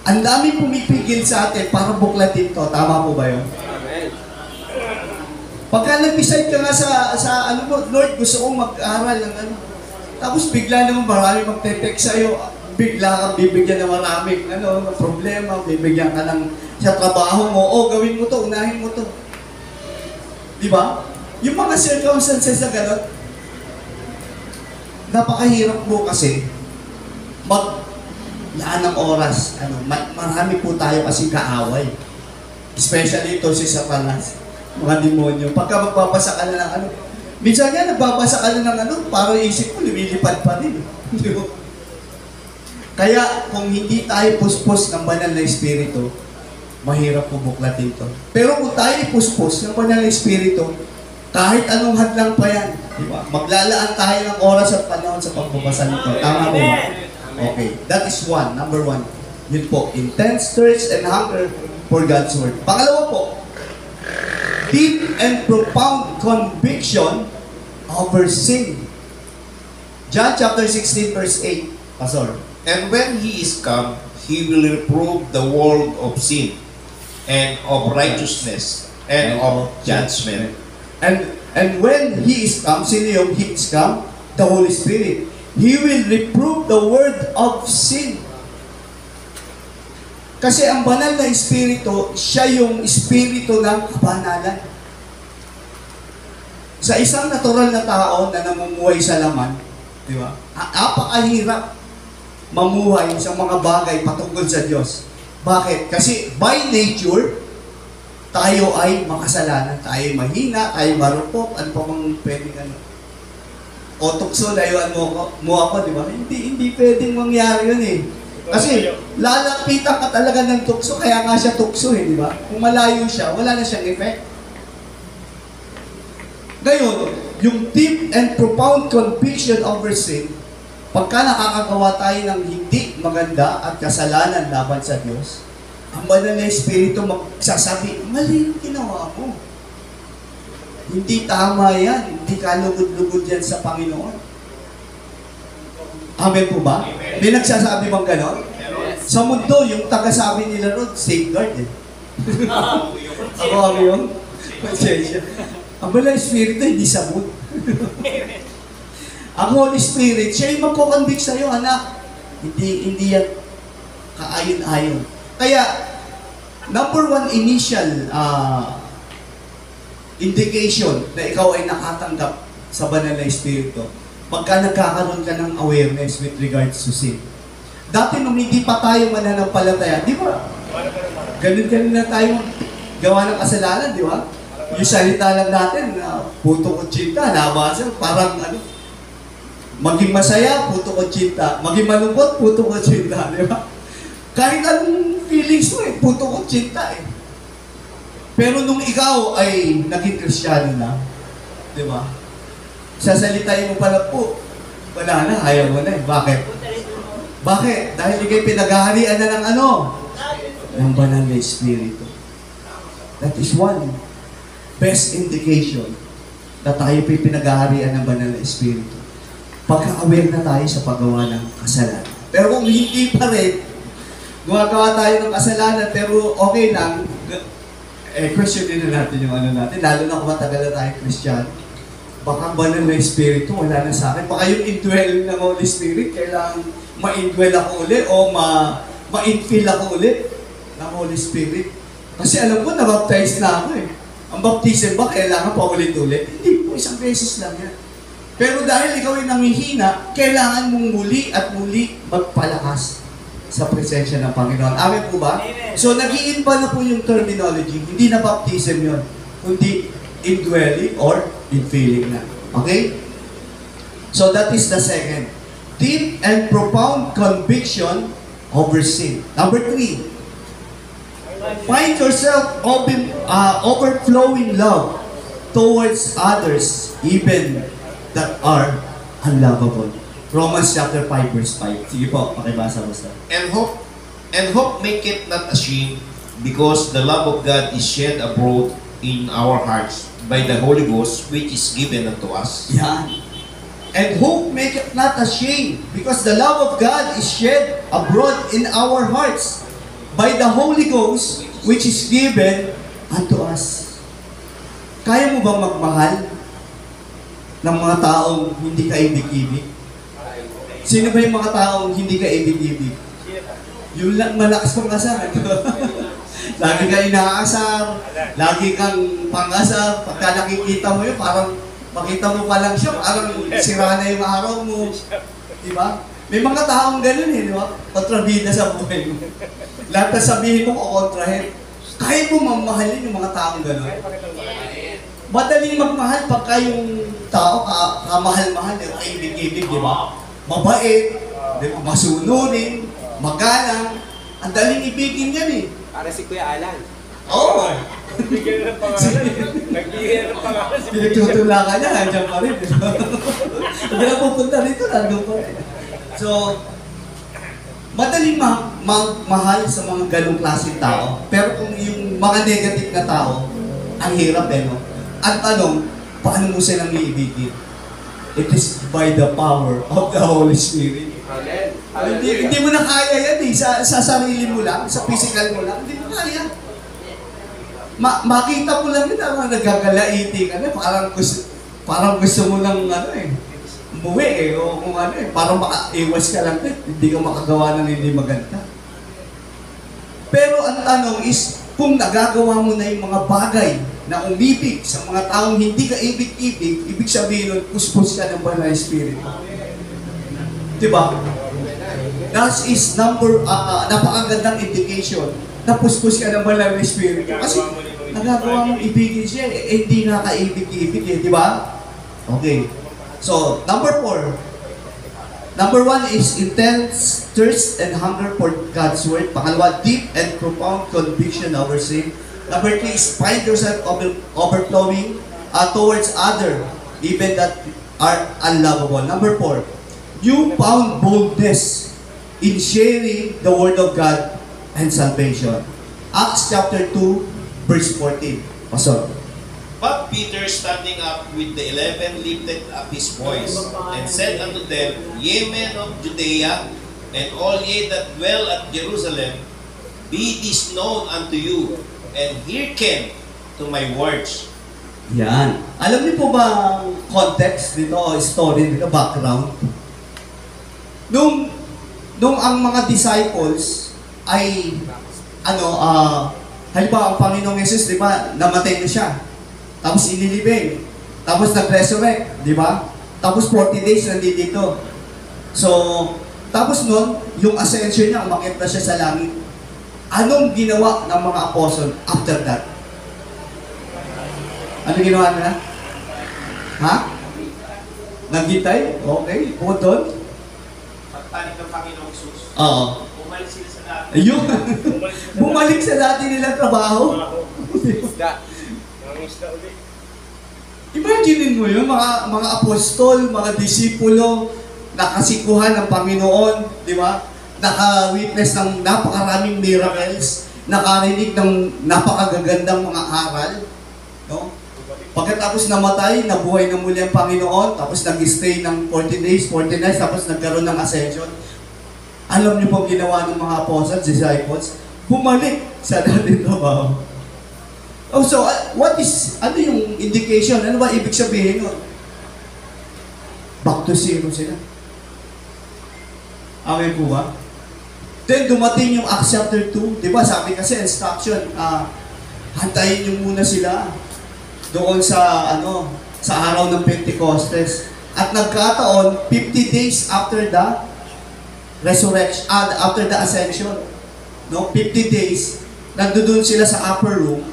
ang daming pumipigil sa atin para buklatin to. Tama po ba yun? Pagka nag-decide ka nga sa, sa ano mo, Lord, gusto kong mag-aral ng ano. Tapos bigla naman marami magte-text sa'yo, bigla kang bibigyan ng maraming ano, problema, bibigyan ka ng sa trabaho mo, oh, gawin mo to, unahin mo to. Di ba? Yung mga circumstances na gano'n, napakahirap mo kasi mag laan ng oras. Ano, ma- marami po tayo kasi kaaway. Especially ito si Satanas, mga demonyo. Pagka magbabasa ka na ng ano, minsan nga nagbabasa ka na ng ano, parang isip ko, lumilipad pa rin. Kaya kung hindi tayo puspos ng banal na espiritu, mahirap pubuklatin to. Pero kung tayo puspos ng banal na espiritu, kahit anong hadlang pa yan, di ba? Maglalaan tayo ng oras at panahon sa pagbabasa nito. Tama po ba? Okay, that is one, number one. Yun po, intense thirst and hunger for God's Word. Pangalawa po, deep and profound conviction over sin. John chapter 16 verse 8. Pastor. And when he is come, he will reprove the world of sin, and of righteousness, and of judgment. And and when He is come, sino yung He is come? The Holy Spirit. He will reprove the word of sin. Kasi ang banal na Espiritu, siya yung Espiritu ng kabanalan. Sa isang natural na tao na namumuhay sa laman, di ba? Apakahirap mamuhay sa mga bagay patungkol sa Diyos. Bakit? Kasi by nature, tayo ay makasalanan. Tayo ay mahina, tayo marupok, ano pa mang pwedeng ano. O tukso, layuan mo ako, mo ako, di ba? Hindi, hindi pwedeng mangyari yun eh. Kasi lalapitan ka talaga ng tukso, kaya nga siya tukso eh, di ba? Kung malayo siya, wala na siyang effect. Ngayon, yung deep and profound conviction over sin, pagka nakakagawa tayo ng hindi maganda at kasalanan laban sa Diyos, ang banal na Espiritu magsasabi, mali yung ginawa mo. Hindi tama yan. Hindi ka lugod-lugod yan sa Panginoon. Amen po ba? May nagsasabi bang gano'n? Sa mundo, yung taga-sabi nila ron, safeguard eh. Ako ako yun. Pasensya. Ang banal na Espiritu, hindi sabot. Ang Holy Spirit, siya yung magkukonvict sa'yo, anak. Hindi, hindi yan kaayon-ayon. Kaya, number one initial uh, indication na ikaw ay nakatanggap sa banal na Espiritu pagka nagkakaroon ka ng awareness with regards to sin. Dati nung hindi pa tayo mananampalataya, di ba? Ganun-ganun na tayo gawa ng kasalanan, di ba? Yung salita lang natin, na puto ko chinta, nabasa, parang ano, maging masaya, puto ko chinta, maging malungkot, puto ko chinta, di ba? Kahit anong feelings mo eh, puto ko chinta eh. Pero nung ikaw ay naging kristyano na, di ba? Sasalitain mo pala po, wala na, ayaw mo na eh. Bakit? Bakit? Dahil ikay pinaghaharian na ng ano? Ng banal na Espiritu. That is one best indication na tayo po'y pinaghaharian ng banal na Espiritu. Pagka-aware na tayo sa paggawa ng kasalanan. Pero kung hindi pa rin, gumagawa tayo ng kasalanan pero okay lang, eh, question din na natin yung ano natin, lalo na kung matagal na tayo Christian, baka banal na Espiritu, wala na sa akin. Baka yung indwelling ng Holy Spirit, kailangan ma-indwell ako ulit o ma- ma-infill ako ulit ng Holy Spirit. Kasi alam ko, nabaptize na ako eh. Ang baptism ba, kailangan pa ulit-ulit? Hindi po, isang beses lang yan. Pero dahil ikaw ay nangihina, kailangan mong muli at muli magpalakas sa presensya ng Panginoon. Amen po ba? So, nag-iiba na po yung terminology. Hindi na baptism yun, kundi indwelling or infilling na. Okay? So, that is the second. Deep and profound conviction over sin. Number three, find yourself open, uh, overflowing love towards others, even that are unlovable. Romans chapter 5 verse 5. Sige po, pakibasa mo sa. And hope, and hope make it not ashamed, because the love of God is shed abroad in our hearts by the Holy Ghost, which is given unto us. Yan. And hope make it not ashamed, because the love of God is shed abroad in our hearts by the Holy Ghost, which is given unto us. Kaya mo bang magmahal ng mga taong hindi ka ibig-ibig? Sino ba yung mga taong hindi ka ibig-ibig? Yung lang malakas kong asar. lagi ka inaasar, lagi kang pang-asar. Pagka nakikita mo yun, parang makita mo pa lang siya, parang sira na yung araw mo. Di ba? May mga taong ganun eh, di ba? Kontrabida sa buhay mo. Lahat na sabihin mo, kukontrahin. Kaya mo mamahalin yung mga taong ganun. Madaling magmahal pagka yung tao ka, kamahal-mahal, eh, kaibig-ibig, di ba? Mabait, di ba? masunurin, magalang. Ang daling ibigin yan eh. Para si Kuya Alan. Oo. Oh. Bigyan ng pangalan. Nagbigyan ng pangalan si Pinagtutula ka niya, nandiyan pa rin. di ba? Hindi na pupunta rito, nandun pa rin. So, madaling ma- magmahal sa mga ganong klaseng tao. Pero kung yung mga negative na tao, ang hirap eh, no? Ang tanong, paano mo silang iibigin? It is by the power of the Holy Spirit. Amen. Hindi, hindi mo na kaya yan eh. Sa, sa sarili mo lang, sa physical mo lang, hindi mo kaya. Ma makita mo lang yun, ah, nagagalaiti ka na, parang gusto, parang gusto mo lang ano eh, umuwi eh, o kung ano eh, parang maka-iwas ka lang eh, hindi ka makagawa ng hindi maganda. Pero ang tanong is, kung nagagawa mo na yung mga bagay na umibig sa mga taong hindi ka ibig-ibig, ibig sabihin nun, puspos ka ng banal na espiritu. Diba? That is number, uh, napakagandang indication na puspos ka ng banal na espiritu. Kasi nagagawa mong ibigin siya, eh, eh, hindi nga kaibig-ibig eh, di ba? Okay. So, number four. Number one is intense thirst and hunger for God's Word. Pangalawa, deep and profound conviction over sin. Number three is find yourself over, overflowing uh, towards other, even that are unlovable. Number four, you found boldness in sharing the Word of God and salvation. Acts chapter 2, verse 14. Pastor. But Peter, standing up with the eleven, lifted up his voice, and said unto them, Ye men of Judea, and all ye that dwell at Jerusalem, be this known unto you, and hearken to my words. Yan. Alam niyo po ba ang context dito, o story dito, background? Nung, nung ang mga disciples ay, ano, ah, halimbawa ang Panginoong Yesus, di ba, namatay na siya. Tapos inilibing. Tapos nag-resurrect, di ba? Tapos 40 days nandito. So, tapos nun, yung ascension niya, umakit na siya sa langit. Anong ginawa ng mga apostle after that? Ano ginawa nila? Ha? Naghintay? Okay. Bukod doon? Pagpanik ng Panginoong Jesus. Oo. Bumalik sila sa dati. Ayun. Bumalik sila sa dati nilang trabaho. Isda. Ang isda ulit. Imaginin mo yun, mga, mga apostol, mga disipulo, nakasikuhan ng Panginoon, di ba? Naka-witness ng napakaraming miracles, nakarinig ng napakagagandang mga aral, no? Pagkatapos namatay, nabuhay na muli ang Panginoon, tapos nag-stay ng 40 days, 40 nights, tapos nagkaroon ng ascension. Alam niyo po ginawa ng mga apostles, disciples? Bumalik sa dating trabaho. Oh, so uh, what is, ano yung indication? Ano ba ibig sabihin nun? Back to zero sila. Amen po ba? Then dumating yung Acts chapter 2, di ba? Sabi kasi instruction, ah, hantayin niyo muna sila doon sa ano, sa araw ng Pentecostes. At nagkataon 50 days after the resurrection, ah, after the ascension. No, 50 days nandoon sila sa upper room,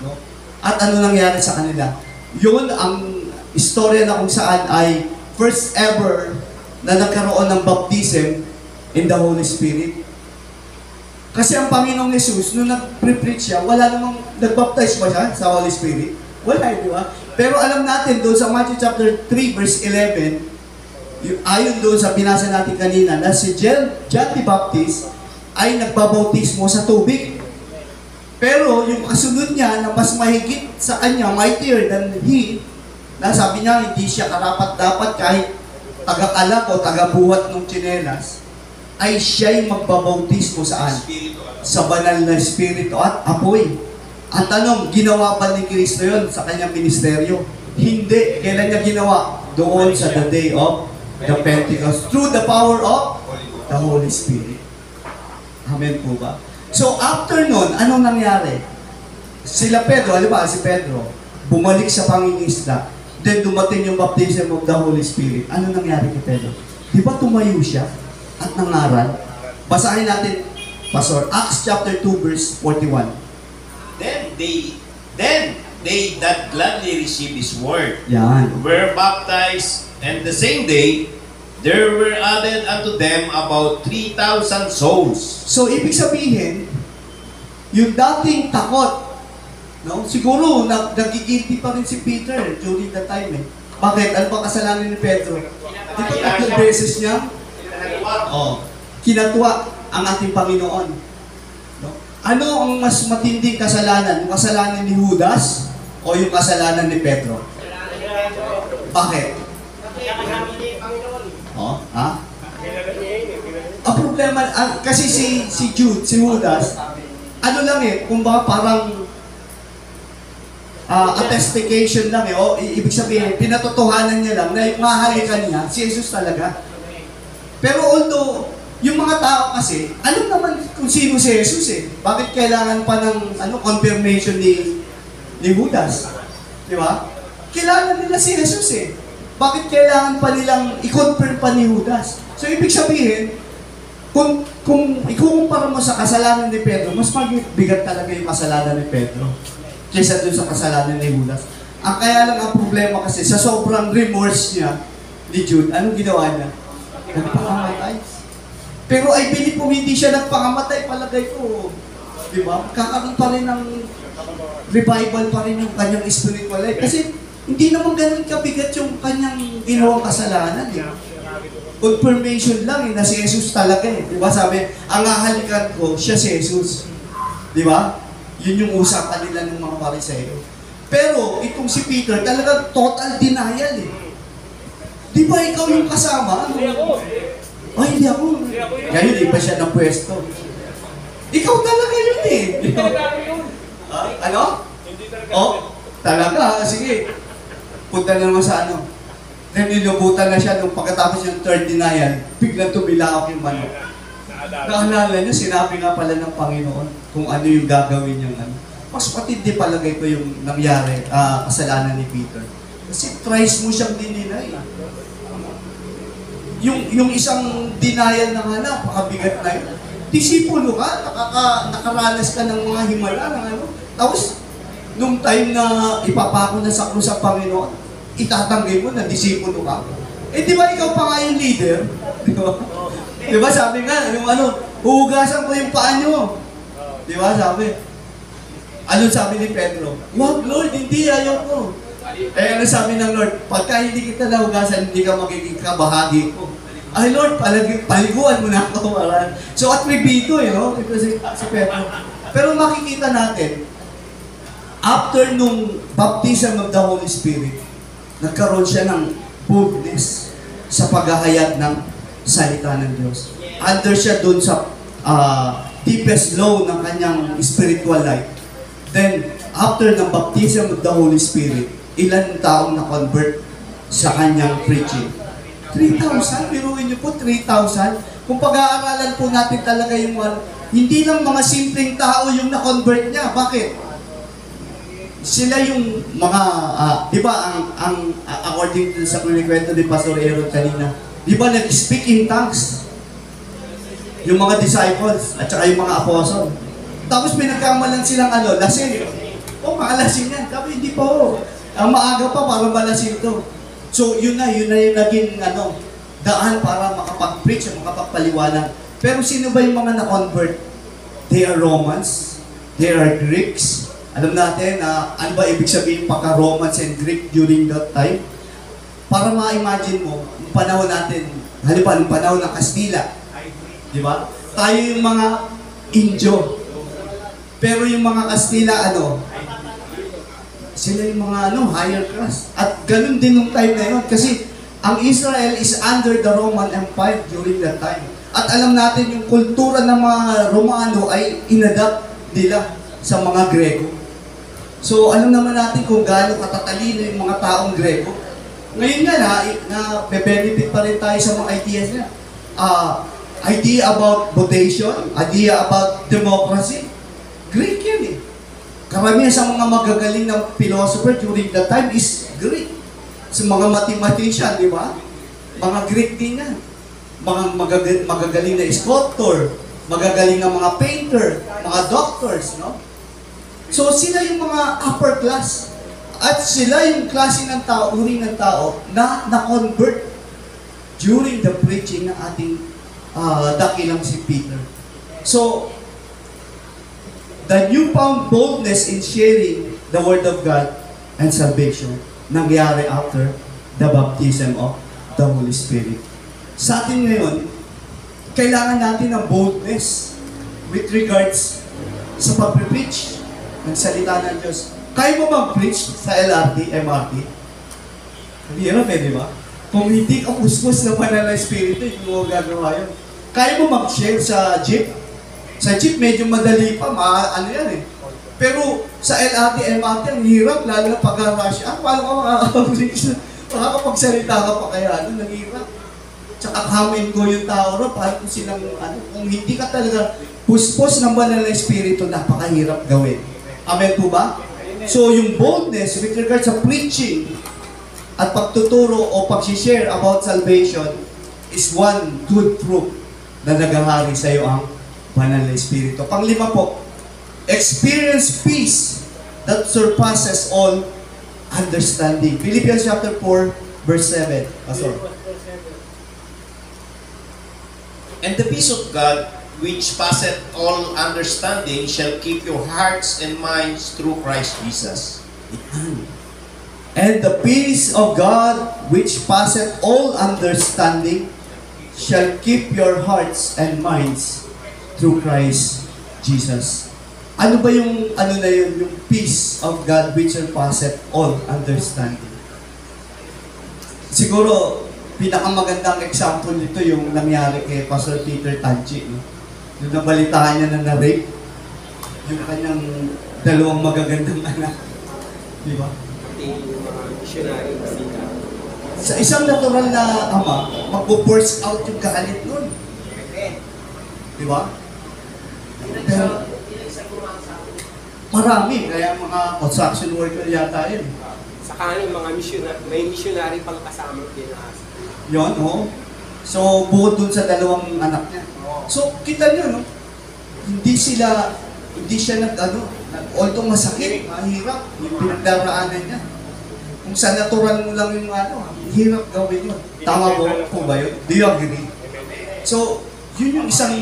no? At ano nangyari sa kanila? Yun ang istorya na kung saan ay first ever na nagkaroon ng baptism in the Holy Spirit. Kasi ang Panginoong Jesus, nung nag-preach siya, wala namang nag-baptize ba siya sa Holy Spirit? Wala, di ba? Pero alam natin doon sa Matthew chapter 3 verse 11, yung, ayon doon sa binasa natin kanina, na si John, John the Baptist ay nagbabautismo sa tubig. Pero yung kasunod niya na mas mahigit sa kanya, mightier than he, na sabi niya hindi siya karapat-dapat kahit taga-alag o taga-buhat ng tsinelas, ay siya'y magbabautismo saan? Sa banal na espiritu at apoy. Ang tanong, ginawa ba ni Kristo yon sa kanyang ministeryo? Hindi. Kailan niya ginawa? Doon sa the day of the Pentecost. Through the power of the Holy Spirit. Amen po ba? So after nun, anong nangyari? Sila Pedro, alam ba, si Pedro, bumalik sa pangingisda, then dumating yung baptism of the Holy Spirit. Ano nangyari kay Pedro? Di ba tumayo siya at nangaral? Basahin natin, Pastor, Acts chapter 2 verse 41. Then they then they that gladly received his word Yan. were baptized, and the same day there were added unto them about three thousand souls. So, ibig sabihin, yung dating takot, no? siguro nag nagigilty pa rin si Peter during the time eh. Bakit? Ano ba kasalanan ni Pedro? Di ba tatlong beses niya? Oh, kinatwa ang ating Panginoon. No? Ano ang mas matinding kasalanan? Yung kasalanan ni Judas o yung kasalanan ni Pedro? Bakit? Oh, ha? Ang problema, ah, kasi si si Jude, si Judas, ano lang eh, kumbaga parang ah attestation lang eh, o i- ibig sabihin, pinatotohanan niya lang na yung mahalikan niya, si Jesus talaga. Pero although, yung mga tao kasi, alam naman kung sino si Jesus eh. Bakit kailangan pa ng ano, confirmation ni, ni Judas? Di ba? Kilala nila si Jesus eh. Bakit kailangan pa nilang i-confirm pa ni Judas? So, ibig sabihin, kung, kung ikukumpara mo sa kasalanan ni Pedro, mas mabigat talaga yung kasalanan ni Pedro kaysa dun sa kasalanan ni Judas. Ang kaya lang ang problema kasi, sa sobrang remorse niya ni Jude, anong ginawa niya? Nagpakamatay. Pero I believe kung hindi siya nagpakamatay, palagay ko, di ba? Kakaroon pa rin ng revival pa rin yung kanyang spiritual life. Kasi hindi naman ganun kabigat yung kanyang ginawang kasalanan. Eh. Confirmation lang eh, na si Jesus talaga eh. Di ba sabi, ang hahalikan ko, siya si Jesus. Di ba? Yun yung usapan nila ng mga pariseo. Pero itong si Peter, talaga total denial eh. Di ba ikaw yung kasama? Ano? Ay, hindi ako. Hindi ako. Ngayon, iba siya ng pwesto. Ikaw talaga yun eh. Hindi talaga ako yun. Ah, ano? Hindi talaga Oh, talaga. Sige. Punta na naman sa ano. Then nilubutan na siya nung pagkatapos yung third denial, biglang tumilaok yung manok. Naalala. Niya, sinabi nga pala ng Panginoon kung ano yung gagawin niyang ano. mas matindi palagay ko yung nangyari, ah, kasalanan ni Peter. Kasi thrice mo siyang dininay. Yung, yung isang denial na nga, napakabigat na yun. Disipulo ka, nakaka, nakaranas ka ng mga himala, ng ano. Tapos, nung time na ipapako na sa krus sa Panginoon, itatanggi mo na disipulo ka. Eh di ba ikaw pa nga yung leader? Di ba? Di ba sabi nga, yung ano, huhugasan ko yung paa nyo. Di ba sabi? Ano sabi ni Pedro? Wag Lord, hindi ayaw ko. Eh ano sabi ng Lord? Pagka hindi kita nahugasan, hindi ka magiging kabahagi ko. Ay Lord, palag paliguan mo na ako. Para. So at ribito eh, no? Ito si, si Pedro. Pero makikita natin, after nung baptism of the Holy Spirit, nagkaroon siya ng boldness sa paghahayag ng salita ng Diyos. Under siya dun sa ah, deepest low ng kanyang spiritual life. Then, after ng baptism of the Holy Spirit, ilan taong na-convert sa kanyang preaching? 3,000? Biruin niyo po, 3,000? Kung pag-aaralan po natin talaga yung mga, hindi lang mga simpleng tao yung na-convert niya. Bakit? Sila yung mga, ah, di ba, ang, ang, ah, according to sa kwento ni Pastor Aaron kanina, di ba nag-speak in tongues? Yung mga disciples at saka yung mga apostle. Tapos pinagkamalan silang ano, lasing. O, maalasing yan. Sabi, hindi po. Ang maaga pa para malasing to. So, yun na, yun na yung naging ano, daan para makapag-preach, makapagpaliwanag. Pero sino ba yung mga na-convert? They are Romans. They are Greeks. Alam natin na ano ba ibig sabihin pagka-Romans and Greek during that time? Para ma-imagine mo, yung panahon natin, halimbawa, yung panahon ng Kastila, di ba? Tayo yung mga Indio. Pero yung mga Kastila, ano, sila yung mga ano, higher class. At ganun din nung time na yun. Kasi ang Israel is under the Roman Empire during that time. At alam natin yung kultura ng mga Romano ay inadapt nila sa mga Greko. So alam naman natin kung gaano katatalino yung mga taong Greko. Ngayon nga na, na benefit pa rin tayo sa mga ideas niya. Ah, idea about votation, idea about democracy. Greek yan eh. Karamihan sa mga magagaling ng philosopher during that time is Greek. Sa mga mathematician, di ba? Mga Greek din yan. Mga magaga- magagaling na sculptor, magagaling na mga painter, mga doctors, no? So sila yung mga upper class. At sila yung klase ng tao, uri ng tao na na-convert during the preaching ng ating ah, dakilang si Peter. So, the newfound boldness in sharing the Word of God and salvation nangyari after the baptism of the Holy Spirit. Sa atin ngayon, kailangan natin ng boldness with regards sa pag-preach ng salita ng Diyos. Kaya mo mag-preach sa LRT, MRT? Hindi yan, pwede ba? Kung hindi ka puspos na banal na espiritu, hindi mo gagawa yun. Kaya mo mag-share sa jeep? Sa jeep, medyo madali pa, ma ano yan eh. Pero sa LRT, MRT, ang hirap, lalo na pag-rush. Ah, paano ka makakapag-preach? Makakapagsalita ka pa kaya, ano, nanghirap. Tsaka kamin ko yung tao ro, paano kung silang, ano, kung hindi ka talaga puspos ng banal na espiritu, napakahirap gawin. Amen po ba? So yung boldness with regards sa preaching at pagtuturo o pag-share about salvation is one good fruit na nagahari sa iyo ang banal na espiritu. Panglima po, experience peace that surpasses all understanding. Philippians chapter 4, verse 7. Pastor. And the peace of God, which passeth all understanding, shall keep your hearts and minds through Christ Jesus. And the peace of God, which passeth all understanding, shall keep your hearts and minds through Christ Jesus. Ano ba yung ano na yun, yung peace of God which surpasseth all understanding? Siguro, pinakamagandang example nito yung nangyari kay Pastor Peter Tanchi. No? Yung nabalitaan niya na na-rape, yung kanyang dalawang magagandang anak. Di ba? Sa isang natural na ama, magpo-force out yung galit nun. Di ba? Pero, Marami, kaya mga construction worker yata yun. Sa kanin, mga missionary, may missionary pang kasama pinas. Yun, oh. So, bukod dun sa dalawang anak niya. So, kita niyo, no? Hindi sila, hindi siya nag, ano, nag, although masakit, mahirap, yung pinagdaraanan niya. Kung sa natural mo lang yung ano, hirap gawin yun. Tama po, po ba yun? Do you agree? So, yun yung isang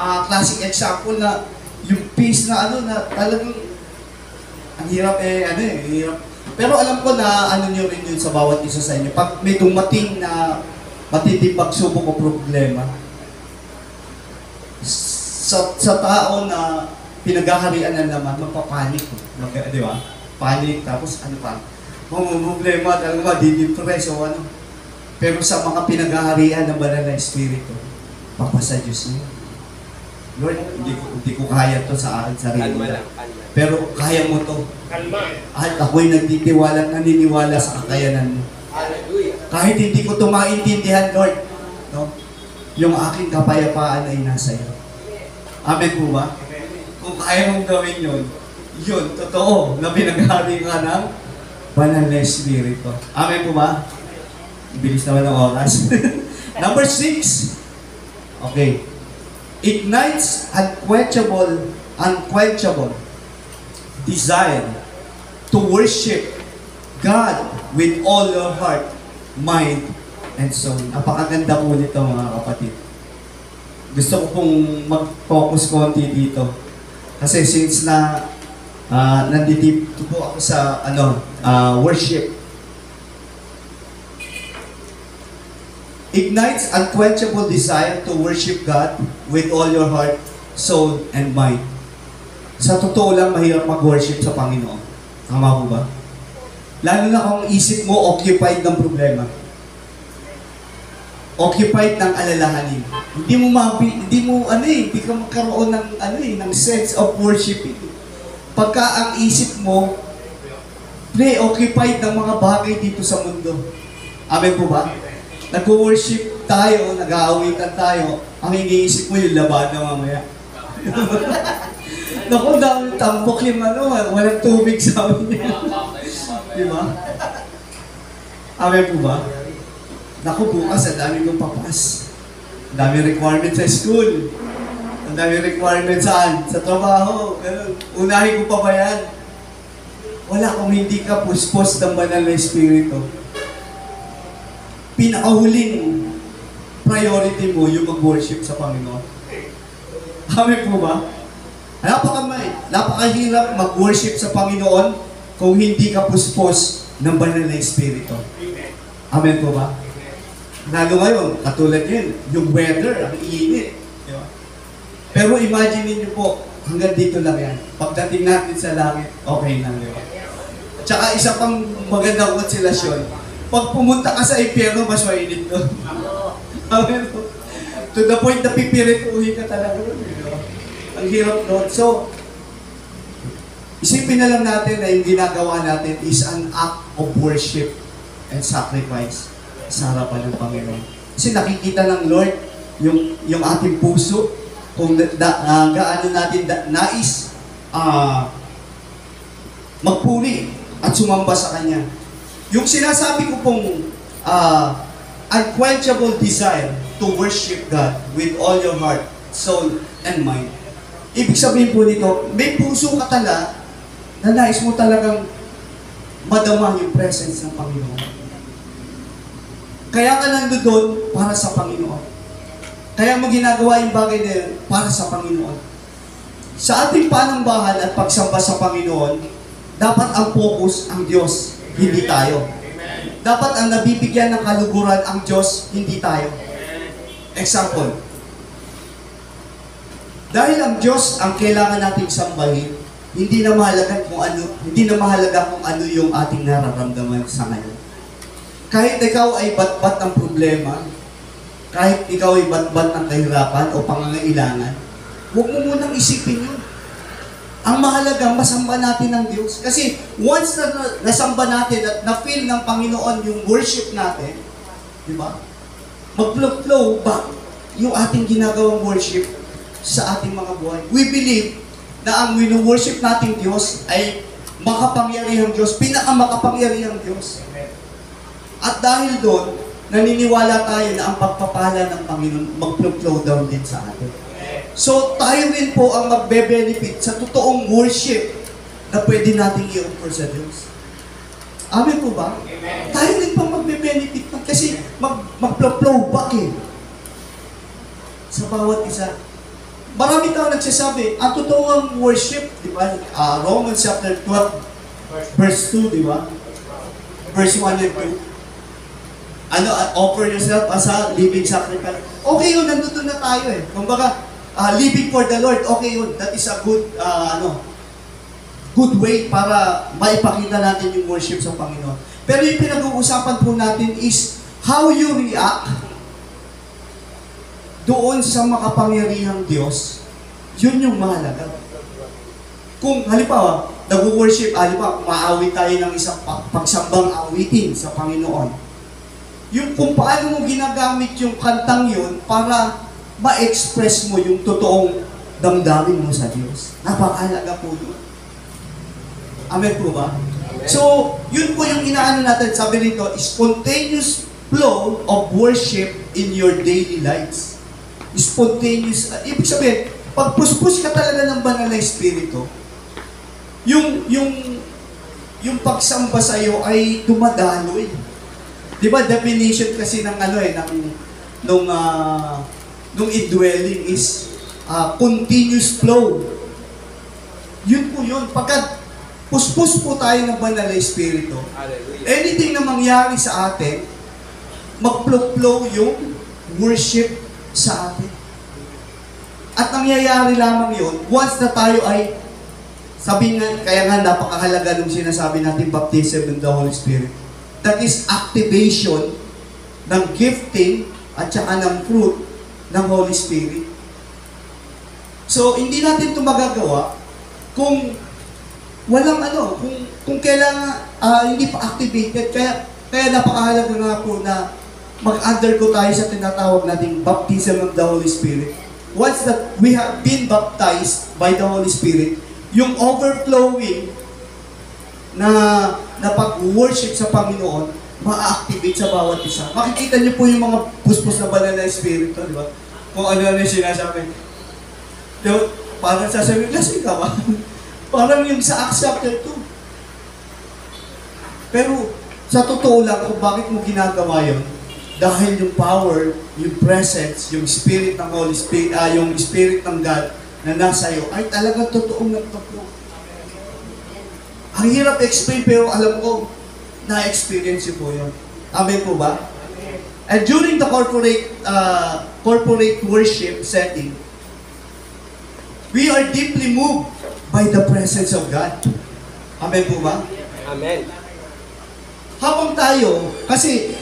ah, classic example na yung peace na ano na talagang ang hirap eh, ano eh, hirap. Pero alam ko na ano nyo rin yun sa bawat isa sa inyo. Pag may dumating na matinding pagsubok o problema, sa, sa tao na pinaghaharian ng laman, magpapanik. Mag, di ba? Panic, tapos ano pa? Kung problema, talaga madidepress o ano. Pero sa mga pinaghaharian ng banal na espiritu, papasa Diyos niyo. Lord, hindi ko, hindi ko kaya to sa akin sarili. Kalma ko. lang, kalma. Pero kaya mo to. Kalma. At ako'y nagtitiwala, naniniwala sa kakayanan mo. Hallelujah. Kahit hindi ko to maintindihan, Lord, no? yung aking kapayapaan ay nasa iyo. Amen po ba? Kung kaya mong gawin yun, yun, totoo, na pinaghari ka ng banal na espiritu. Amen po ba? Bilis naman ng oras. Number six. Okay. Ignites unquenchable, unquenchable desire to worship God with all your heart, mind, and soul. Napakaganda po nito mga kapatid. Gusto ko pong mag-focus konti dito. Kasi since na uh, nandito po ako sa ano ah, worship, ignites unquenchable desire to worship God with all your heart, soul, and mind. Sa totoo lang, mahirap mag-worship sa Panginoon. Tama po ba? Lalo na kung isip mo occupied ng problema. Occupied ng alalahanin. Hindi mo mapi, hindi mo ano eh, hindi ka magkaroon ng ano eh, ng sense of worshiping. Pagka ang isip mo preoccupied ng mga bagay dito sa mundo. Amen po ba? Nag-worship tayo, nag-aawitan tayo, ang iniisip mo yung laban na mamaya. Naku, dami tambok yung ano, walang tubig sa amin. Di ba? Amen po ba? Naku, bukas, ang dami kong papas. Ang dami requirement sa school. Ang dami requirement saan? Sa trabaho. Unahin ko pa ba yan? Wala kung hindi ka puspos ng banal na espiritu. Pinakahuling priority mo yung mag-worship sa Panginoon. Amen po ba? Napakamay, napakahirap mag-worship sa Panginoon kung hindi ka puspos ng banal na espiritu. Amen po ba? Lalo ngayon, katulad yun, yung weather, ang init. Di ba? Pero imagine niyo po, hanggang dito lang yan. Pagdating natin sa langit, okay lang, di ba? At saka isa pang magandang konselasyon, pag pumunta ka sa impyerno, mas mainit doon. Amen po. To the point na pipirit uwi ka talaga doon. di ba? Ang hirap doon. So, isipin na lang natin na yung ginagawa natin is an act of worship and sacrifice sa harapan ng Panginoon. Kasi nakikita ng Lord yung yung ating puso kung da, da, ah, gaano natin da, nais ah, magpuri at sumamba sa Kanya. Yung sinasabi ko pong ah, unquenchable desire to worship God with all your heart, soul, and mind. Ibig sabihin po nito, may puso ka tala na nais mo talagang madama yung presence ng Panginoon. Kaya ka nandoon para sa Panginoon. Kaya mo ginagawa yung bagay na yun para sa Panginoon. Sa ating panambahan at pagsamba sa Panginoon, dapat ang focus ang Diyos, hindi tayo. Dapat ang nabibigyan ng kaluguran ang Diyos, hindi tayo. Example. Dahil ang Diyos ang kailangan nating sambahin, hindi na mahalaga kung ano, hindi na mahalaga kung ano yung ating nararamdaman sa ngayon. Kahit ikaw ay batbat ng problema, kahit ikaw ay batbat ng kahirapan o pangangailangan, huwag mo munang isipin yun. Ang mahalaga, masamba natin ang Diyos. Kasi once na na- nasamba natin at na-feel ng Panginoon yung worship natin, di ba? Mag-flow back yung ating ginagawang worship sa ating mga buhay. We believe na ang wino-worship nating Diyos ay makapangyarihang Diyos, pinakamakapangyarihang Diyos. At dahil doon, naniniwala tayo na ang pagpapala ng Panginoon mag-flow down din sa atin. So, tayo rin po ang magbe-benefit sa totoong worship na pwede nating i-offer sa Diyos. Amen po ba? Tayo rin pang magbe-benefit kasi mag, mag-flow back eh. Sa bawat isa. Marami tao nagsasabi, ang totoong worship, di ba? Ah, Romans chapter 12, verse 2, di ba? Verse 1 and 2. Ano, offer yourself as a living sacrifice. Okay yun, nandito na tayo eh. Kumbaga, ah, living for the Lord, okay yun. That is a good, ah, ano, good way para maipakita natin yung worship sa Panginoon. Pero yung pinag-uusapan po natin is how you react doon sa makapangyarihang Diyos, yun yung mahalaga. Kung halimbawa, nag-worship, halimbawa, maawit tayo ng isang pag- pagsambang awitin sa Panginoon. Yung kung paano mo ginagamit yung kantang yun para ma-express mo yung totoong damdamin mo sa Diyos. Napakahalaga po yun. Amen po ba? So, yun po yung inaano natin, sabi nito, spontaneous flow of worship in your daily lives. Spontaneous, uh, ibig sabihin, pag puspos ka talaga ng banal na espiritu, yung, yung, yung pagsamba sa iyo ay dumadaloy. Di ba, definition kasi ng ano eh, ng, nung, ah, nung indwelling is ah, continuous flow. Yun po yun. Pagka puspos po tayo ng banal na espiritu, anything na mangyari sa atin, mag-flow yung worship sa atin. At nangyayari lamang yun, once na tayo ay, sabi nga, kaya nga napakahalaga nung sinasabi natin baptism in the Holy Spirit. That is activation ng gifting at saka ng fruit ng Holy Spirit. So, hindi natin ito magagawa kung walang ano, kung, kung kailangan ah, hindi pa activated. Kaya, kaya napakahalaga nga po na mag-undergo tayo sa tinatawag nating baptism of the Holy Spirit. Once that we have been baptized by the Holy Spirit, yung overflowing na, na pag-worship sa Panginoon, ma-activate sa bawat isa. Makikita niyo po yung mga puspos na banal na Espiritu, di ba? Kung ano na yung sinasabi. Di ba? Parang sasabihin, lasing ka ba? Parang yung sa chapter 2. Pero sa totoo lang kung bakit mo ginagawa yun, dahil yung power, yung presence, yung spirit ng Holy Spirit, ah, yung spirit ng God na nasa iyo ay talagang totoong nagpaplo. Ang hirap explain pero alam ko na-experience ko po yun. Amen po ba? And during the corporate uh, corporate worship setting, we are deeply moved by the presence of God. Amen po ba? Amen. habang tayo, kasi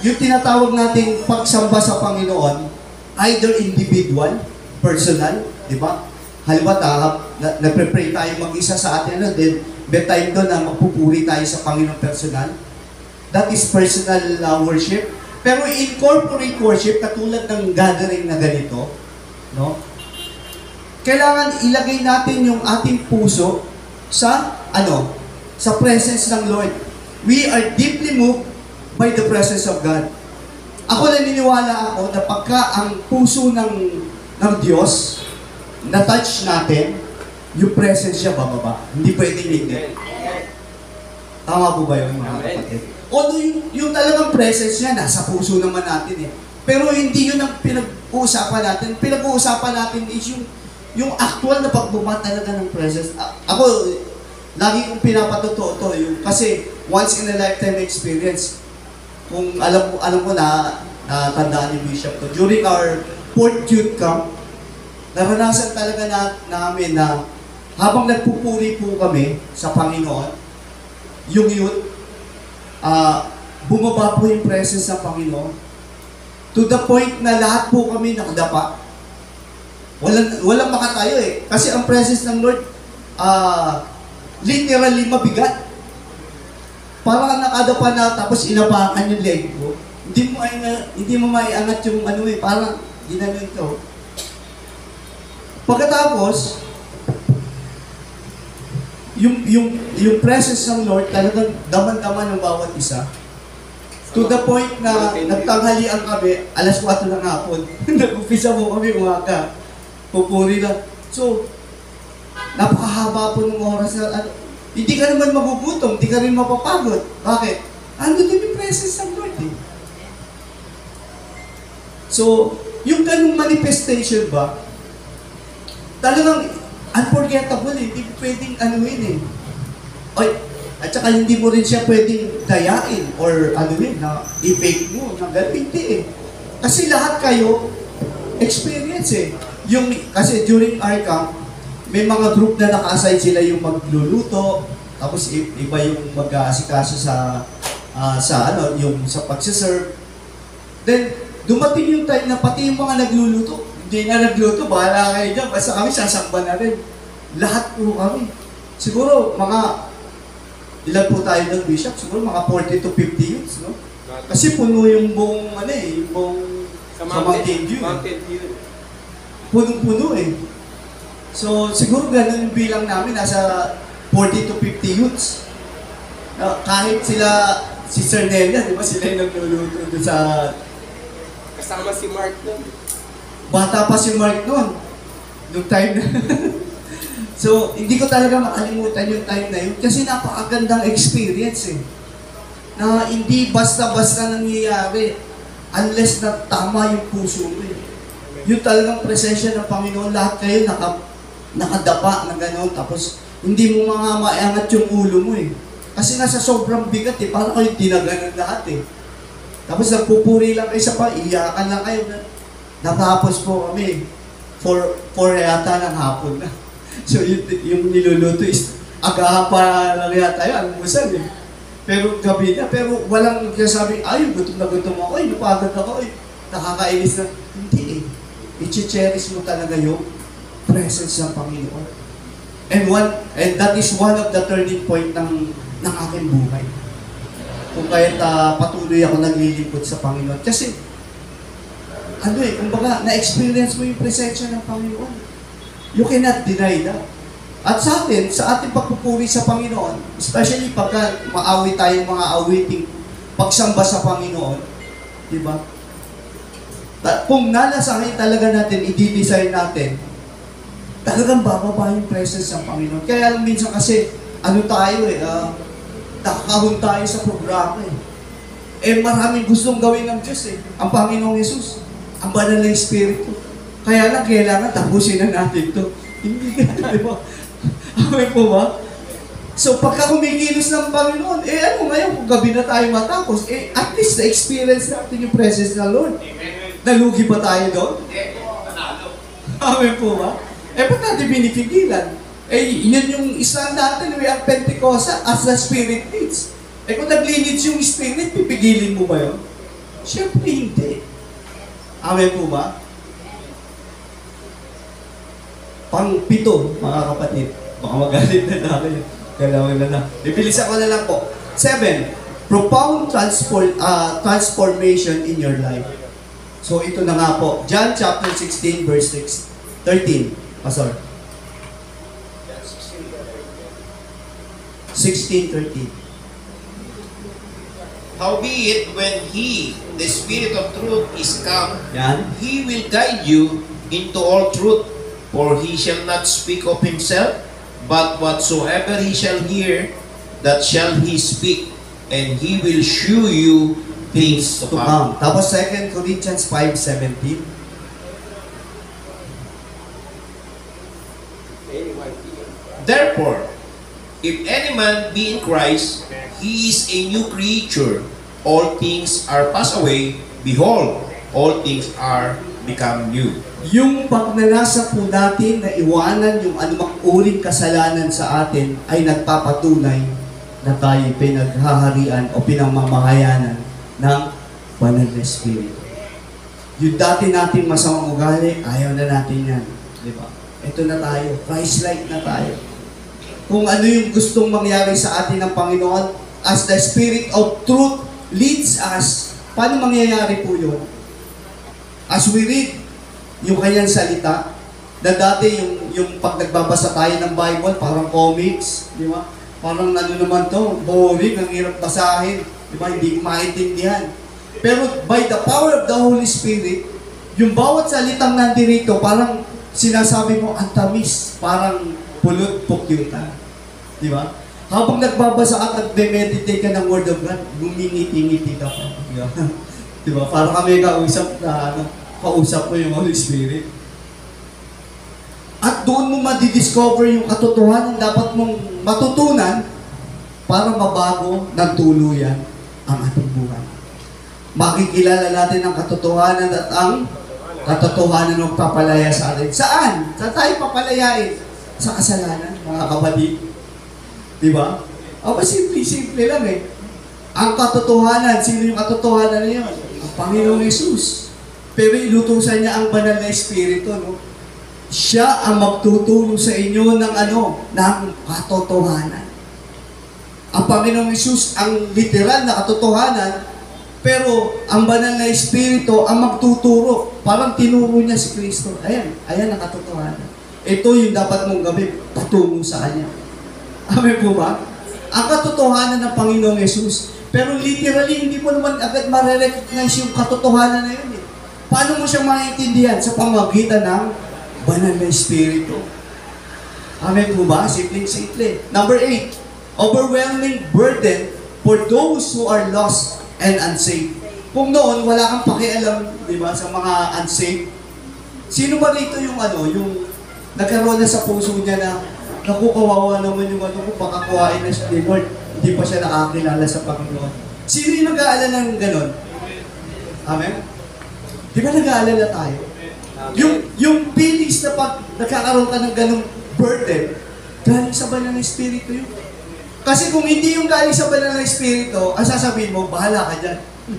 yung tinatawag nating pagsamba sa Panginoon, either individual, personal, di ba? Halimbawa, ta, na, nagpe-pray tayo mag-isa sa atin, ano, then may time doon na magpupuri tayo sa Panginoon personal. That is personal uh, worship. Pero in corporate worship, katulad ng gathering na ganito, no? Kailangan ilagay natin yung ating puso sa, ano, sa presence ng Lord. We are deeply moved by the presence of God. Ako naniniwala ako na pagka ang puso ng, ng Diyos, na-touch natin, yung presence siya bababa. Hindi pwedeng hindi. Tama po ba yun, mga kapatid? Although yung, yung talagang presence niya, nasa puso naman natin eh. Pero hindi yun ang pinag-uusapan natin. Pinag-uusapan natin is yung, yung actual na pagbuma talaga ng presence. A- ako, lagi kong pinapatotoo to. Yung, kasi once in a lifetime experience, kung alam ko, alam ko na, na tandaan ni Bishop to, during our fourth youth camp, naranasan talaga na, namin na habang nagpupuri po kami sa Panginoon, yung youth, ah bumaba po yung presence ng Panginoon. To the point na lahat po kami nakadapa. Walang, walang makatayo eh. Kasi ang presence ng Lord, ah literally mabigat. Parang nakadapa na tapos inapakan yung leg ko. Hindi mo ay hindi mo maiangat yung ano eh, parang ginanon ko. Pagkatapos, yung, yung, yung presence ng Lord talagang daman-daman ng bawat isa. To the point na nagtanghalian kami, alas 4 ng hapon. Nag-umpisa mo kami umaga. Pupuri na. So, napakahaba po ng oras na, ano, hindi ka naman magugutom, hindi ka rin mapapagod. Bakit? Ando din yung presence ng Lord eh. So, yung ganung manifestation ba, talagang unforgettable eh. Hindi pwedeng ano yun eh. Oy, at saka hindi mo rin siya pwedeng dayain or ano yun, na i-fake mo. Na ganun, hindi eh. Kasi lahat kayo, experience eh. Yung, kasi during camp, may mga group na naka-assign sila yung magluluto, tapos iba yung mag-aasikaso sa ah, sa ano, yung sa pagsiserve. Then, dumating yung time na pati yung mga nagluluto, hindi na nagluto, bahala kayo dyan, basta kami sasamba na rin. Lahat po kami. Siguro, mga, ilan po tayo ng bishop? Siguro mga 40 to 50 youths, no? Kasi puno yung buong, ano eh, yung buong Sa Mountain View. eh. Mountain View. punong-puno eh. So, siguro ganun yung bilang namin, nasa 40 to 50 youths. Na, kahit sila, si Sir Nelia, di ba sila yung nagluluto doon sa... Kasama si Mark nun. Bata pa si Mark noon, nung time na... so, hindi ko talaga makalimutan yung time na yun kasi napakagandang experience eh. Na hindi basta-basta nangyayari unless na tama yung puso mo eh. Yung talagang presensya ng Panginoon, lahat kayo naka, nakadapa na gano'n, tapos hindi mo mga maiangat yung ulo mo eh. Kasi nasa sobrang bigat eh, parang kayo dinaganan lahat eh. Tapos nagpupuri lang kayo sa pa, iyakan lang kayo. Na, natapos po kami. For, for yata ng hapon na. So yung, yung niluluto is agahan pa lang yata yun, almusal eh. Pero gabi na, pero walang nagsasabi, ay, gutom na gutom ako, ay, napagod ako, ay, nakakainis na. Hindi eh. I-cherish mo talaga yung presence ng Panginoon. And one, and that is one of the turning point ng, ng aking buhay. Kung kaya't ah, patuloy ako naglilingkod sa Panginoon. Kasi, ano eh, kumbaga, na-experience mo yung presensya ng Panginoon. You cannot deny that. At sa atin, sa ating pagpupuri sa Panginoon, especially pagka maawit tayong mga awiting pagsamba sa Panginoon, di ba? Kung nalasahin talaga natin, i-design natin, talagang bababa yung presence ng Panginoon. Kaya lang minsan kasi, ano tayo eh, uh, nakakahon tayo sa programa eh. Eh maraming gustong gawin ng Diyos eh. Ang Panginoong Yesus, ang banal na Espiritu. Kaya lang kailangan tapusin na natin to. Hindi ka, di ba? Amen po ba? So pagka kumikilos ng Panginoon, eh ano ngayon kung gabi na tayo matapos, eh at least na-experience natin yung presence ng Lord. Nalugi ba tayo doon? Amen po ba? Eh, ba't natin binipigilan? Eh, yun yung Islam natin, we are Pentecost as the Spirit leads. Eh, kung nag-leads yung Spirit, pipigilin mo ba yun? Siyempre, hindi. Amen po ba? Pang-pito, mga kapatid. Baka magalit na namin. Kailangan na na. Bibilisan ko na lang po. Seven, profound transform, ah, transformation in your life. So ito na nga po. John chapter 16 verse 6, 13. Pastor. 16:13. Howbeit, when He, the Spirit of truth, is come, Yan. He will guide you into all truth, for He shall not speak of Himself, but whatsoever He shall hear, that shall He speak, and He will shew you things to come. Tapos 2 Corinthians 5:17. Therefore, if any man be in Christ, he is a new creature. All things are passed away. Behold, all things are become new. Yung pagnanasa po natin na iwanan yung anumang uring kasalanan sa atin ay nagpapatunay na tayo pinaghaharian o pinamamahayanan ng banal na Espiritu. Yung dati nating masamang ugali, ayaw na natin yan. Di ba? Ito na tayo. Christ-like na tayo. Kung ano yung gustong mangyari sa atin ng Panginoon, as the Spirit of Truth leads us, paano mangyayari po yun? As we read yung kanyang salita, Na dati yung, yung pag nagbabasa tayo ng Bible, parang comics, di ba? Parang ano naman to, boring, ang hirap basahin. Di ba? Hindi ko maintindihan. Pero by the power of the Holy Spirit, yung bawat salitang nandirito, parang sinasabi mo, ang tamis, parang pulot pukyutan. Di ba? Habang nagbabasa at nagme-meditate ka ng Word of God, gumingiti-ngiti ka pa. Di ba? Para kami kausap na ano, kausap mo yung Holy Spirit. At doon mo madidiscover yung katotohanan dapat mong matutunan para mabago ng tuluyan ang ating buhay. Makikilala natin ang katotohanan at ang katotohanan ng papalaya sa atin. Saan? Saan tayo papalayain? Sa kasalanan, mga kapatid. Di ba? O, simple-simple lang eh. Ang katotohanan, sino yung katotohanan na yun? Ang Panginoong Yesus. Pero ilutusan niya ang banal na Espiritu, no? Siya ang magtuturo sa inyo ng ano, ng katotohanan. Ang Panginoong Yesus ang literal na katotohanan, pero ang banal na Espiritu ang magtuturo. Parang tinuro niya si Kristo. Ayan, ayan ang katotohanan. Ito yung dapat mong gawin, patungo sa Kanya. Amen po ba? Ang katotohanan ng Panginoong Yesus. Pero literally, hindi mo naman agad marirecognize yung katotohanan na yun. Eh. Paano mo siya maintindihan? Sa pamagitan ng banal na Espiritu. Amen po ba? Simple-simple. Number eight, overwhelming burden for those who are lost and unsaved. Kung noon, wala kang pakialam, di ba, sa mga unsaved. Sino ba rito yung ano, yung nagkaroon na sa puso niya na naku, kawawa naman yung ano ko, baka kuhain na siya ni Lord. Hindi pa siya nakakilala sa Panginoon. Sino yung nag-aalala ng ganon? Amen? Di ba nag-aalala tayo? Yung, yung feelings na pag nagkakaroon ka ng ganong burden, galing sa banal na Espiritu yun. Kasi kung hindi yung galing sa banal na Espiritu, ang sasabihin mo, bahala ka dyan.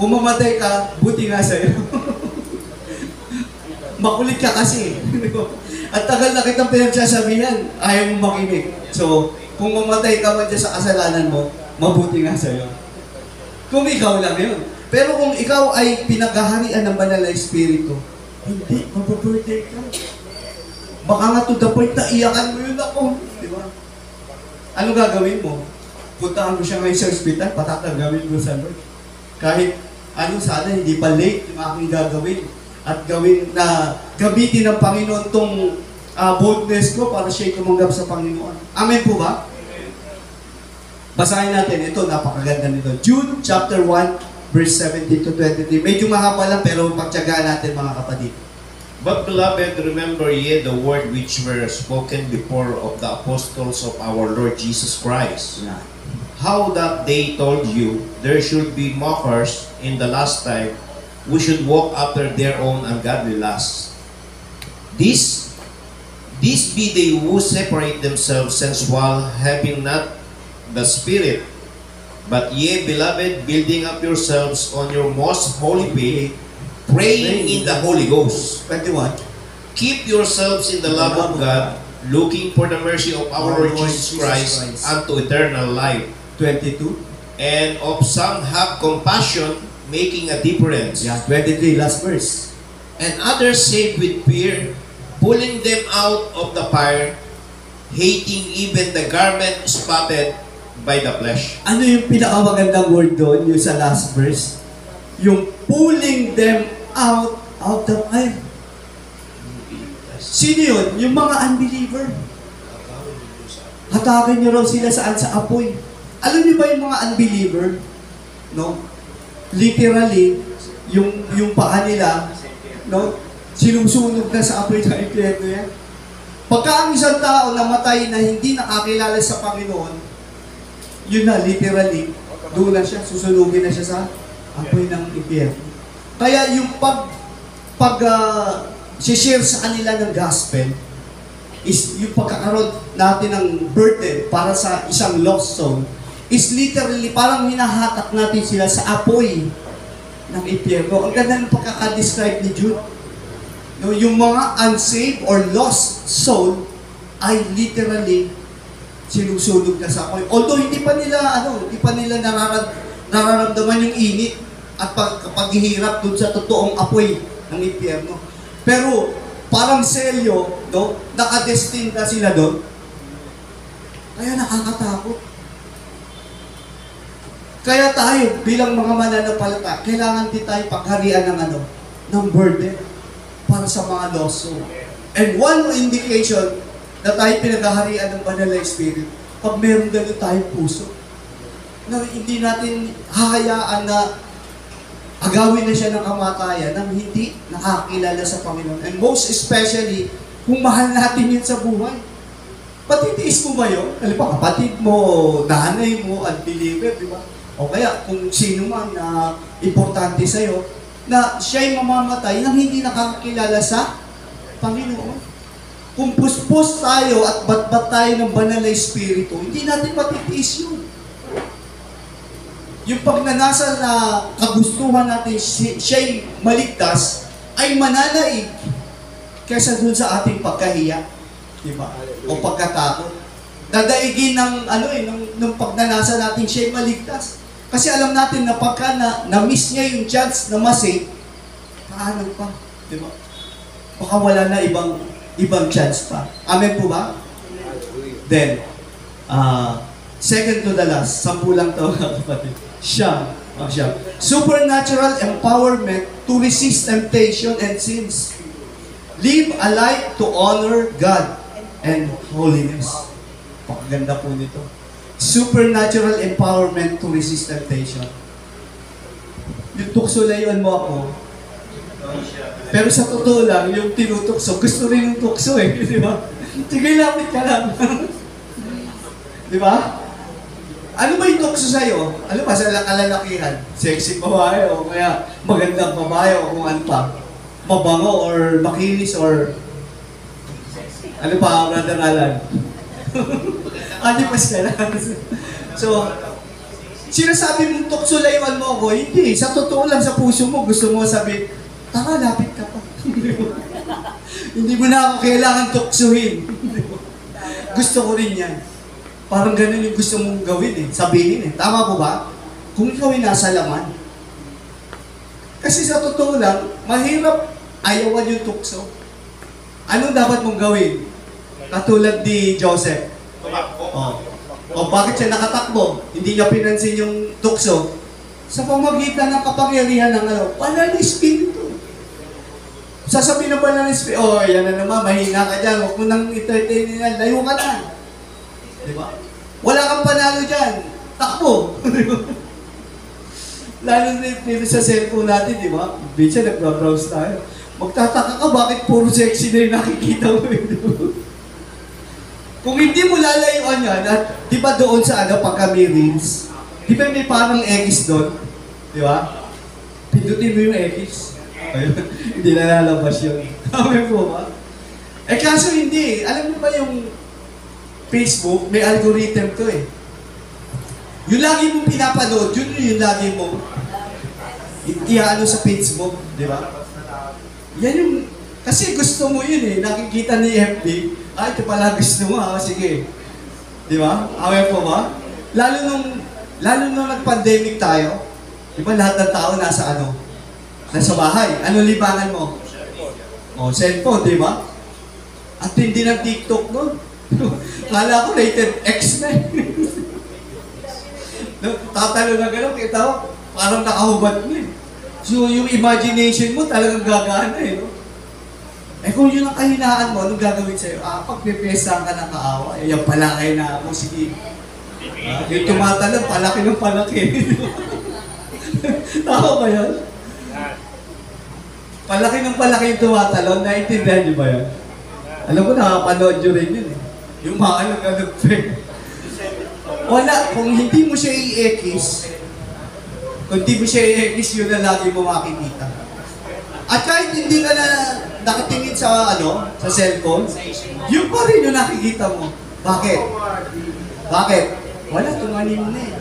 kung mamatay ka, buti nga sa'yo. Makulit ka kasi. At tagal na kitang pinagsasabihan, ayaw mong makinig. So, kung mamatay ka man sa kasalanan mo, mabuti nga sa'yo. Kung ikaw lang yun. Pero kung ikaw ay pinaghaharian ng banal na espiritu, hindi, mababirthday ka. Baka nga to the point na iyakan mo yun ako. Di ba? Ano gagawin mo? Puntahan mo siya ngayon sa ospital, patatanggawin mo sa Lord. Kahit ano sana, hindi pa late yung aking gagawin. At gawin na gamitin ng Panginoon tong ah, boldness ko para siya tumanggap sa Panginoon. Amen po ba? Basahin natin ito, napakaganda nito. Jude chapter 1, verse 17 to 23. Medyo mahaba lang pero pagtyagaan natin mga kapatid. But beloved, remember ye the word which were spoken before of the apostles of our Lord Jesus Christ. Yan. How that they told you there should be mockers in the last time, we should walk after their own ungodly lusts. This, these be they who separate themselves sensual, having not the Spirit. But ye, beloved, building up yourselves on your most holy faith, praying in the Holy Ghost. 21. Keep yourselves in the love of God, looking for the mercy of our Lord Jesus Christ unto eternal life. 22. And of some have compassion, making a difference. Yan, 23, last verse. And others saved with fear, pulling them out of the fire, hating even the garment spotted by the flesh. Ano yung pinakamagandang word doon, yung sa last verse? Yung pulling them out of the fire. Sino yun? Yung mga unbeliever. Hatakin niyo raw sila saan sa apoy. Alam niyo ba yung mga unbeliever? No? Literally, yung yung paa nila, no? Sinusunog na sa apoy ng impyerno yan. Pagka ang isang tao namatay na hindi nakakilala sa Panginoon, yun na, literally, doon na siya, susunugin na siya sa apoy ng impyerno. Kaya yung pag, pag uh, share sa kanila ng gospel, is yung pagkakaroon natin ng burden para sa isang lost soul, is literally parang hinahatak natin sila sa apoy ng impyerno. Ang ganda ng pagkakadescribe ni Jude. No, yung mga unsaved or lost soul ay literally sinusunog na sa apoy. Although hindi pa nila ano, hindi pa nila nararad, nararamdaman yung init at pag, paghihirap dun sa totoong apoy ng impyerno. Pero parang selyo, no? Nakadestin na sila doon. Kaya nakakatakot. Kaya tayo, bilang mga mananampalata, kailangan din tayo pagharian ng ano, ng burden para sa mga lost soul. And one indication na tayo pinaghaharian ng banal na spirit, pag meron ganun tayong puso, na hindi natin hahayaan na agawin na siya ng kamatayan nang hindi nakakilala sa Panginoon. And most especially, kung mahal natin yun sa buhay. Patitiis mo ba yun? Alam ba, kapatid mo, nanay mo, unbeliever, di ba? O kaya kung sino man na importante sa'yo, na siya'y mamamatay nang hindi nakakilala sa Panginoon. Kung puspos tayo at batbat tayo ng banal na espiritu, hindi natin matitiis yun. Yung pagnanasa na kagustuhan natin si- siya'y maligtas, ay mananaig kaysa dun sa ating pagkahiya. Di ba? O pagkatakot. Dadaigin ng, ano eh, ng, ng pagnanasa natin siya'y maligtas. Kasi alam natin na pagka na, na-miss niya yung chance na masave, paano pa? Di ba? Baka wala na ibang ibang chance pa. Amen po ba? Then, ah, second to the last, sampu lang to kapatid. Siyam. Oh, siyam. Supernatural empowerment to resist temptation and sins. Live a life to honor God and holiness. Pakaganda po nito. Supernatural empowerment to resist temptation. Yung tukso layuan mo ako, pero sa totoo lang, yung tinutukso, gusto rin yung tukso eh, di ba? Sige, lapit ka lang. di ba? Ano ba yung tukso sa'yo? Ano ba sa kalalakihan? Sexy babae o kaya magandang babae o kung ano pa? Mabango or makinis or ano pa, Brother Alan? Adi pas ka lang. so, sinasabi mong tukso layuan mo ako, hindi. Sa totoo lang, sa puso mo, gusto mo sabi, tara, lapit ka pa. hindi mo na ako kailangan tuksuhin. gusto ko rin yan. Parang ganun yung gusto mong gawin eh, sabihin eh. Tama po ba? Kung ikaw ay nasa laman. Kasi sa totoo lang, mahirap ayawan yung tukso. Anong dapat mong gawin? Katulad ni Joseph. Oh. O bakit siya nakatakbo? Hindi niya pinansin yung tukso. Sa pamagitan ng kapangyarihan ng ano, banal na espiritu. Sasabihin ng banal na espiritu, oh, yan na naman, mahina ka dyan, huwag mo nang entertain nila, layo ka na. Di ba? Wala kang panalo dyan. Takbo. Lalo na dito sa cellphone natin, di ba? Bitsa, nagbabrowse tayo. Magtataka ka, bakit puro sexy na yung nakikita mo? Kung hindi mo lalayuan yan, at di ba doon sa ano, pagka may reels, di ba may parang X doon? Di ba? Pindutin mo yung X. Ayun, hindi na lalabas yun. Tama po ba? Eh kaso hindi. Alam mo ba yung Facebook, may algorithm to eh. Yung lagi mong pinapanood, yun yung lagi mo i- iaano sa Facebook, di ba? Yan yung, kasi gusto mo yun eh, nakikita ni FB, ay, ito pala gusto mo ha, sige. Di ba? Aware po ba? Lalo nung, lalo nung nag-pandemic tayo, di ba lahat ng tao nasa ano? Nasa bahay. Ano libangan mo? O, cellphone, di ba? At hindi ng TikTok nun. Kala ko rated X na eh. No, Tatalo na gano'n, kita mo, parang nakahubad mo eh. So, yung imagination mo talagang gagana eh, no? Eh kung yun ang kahinaan mo, anong gagawin sa'yo? Ah, pagpipesa ka ng kaawa, eh, yung palaki na ako, sige. Ah, yung tumatalon, palaki ng palaki. Tama ba yun? Palaki ng palaki yung tumatalon, naiintindihan niyo ba yun? Alam ko, nakapanood nyo rin yun eh. Yung mga ano, ganun Wala, kung hindi mo siya i-ekis, kung hindi mo siya i-ekis, yun na lagi mo makikita. At kahit hindi ka na nakatingin sa ano, sa cellphone, yun pa rin yung nakikita mo. Bakit? Bakit? Wala, tumanim na eh.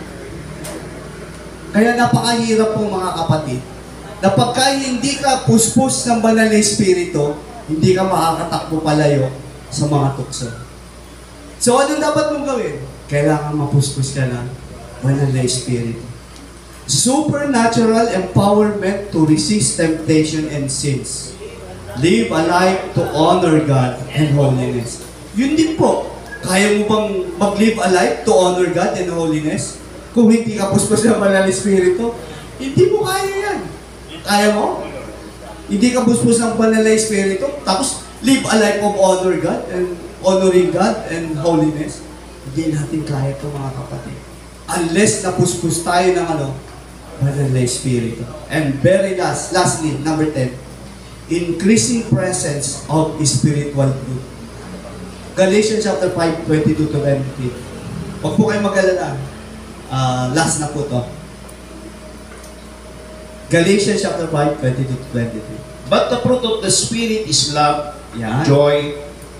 Kaya napakahirap po mga kapatid, na pagka hindi ka puspos ng banal na espiritu, hindi ka makakatakbo palayo sa mga tukso. So, anong dapat mong gawin? Kailangan mapuspos ka ng banal na espiritu. Supernatural empowerment to resist temptation and sins. Live a life to honor God and holiness. Yun din po. Kaya mo bang mag-live a life to honor God and holiness? Kung hindi ka puspos ng banal na Espiritu, hindi mo kaya yan. Kaya mo? Hindi ka puspos ng banal na Espiritu, tapos live a life of honor God and honoring God and holiness. Hindi natin kaya ito mga kapatid. Unless napuspos tayo ng ano, na Espiritu. And very last, lastly, number 10, increasing presence of spiritual fruit. Galatians chapter 5, 22 to 23. Huwag po kayong mag-alala. Ah, last na po to. Galatians chapter 5, 22 to 23. But the fruit of the Spirit is love, Yan. joy,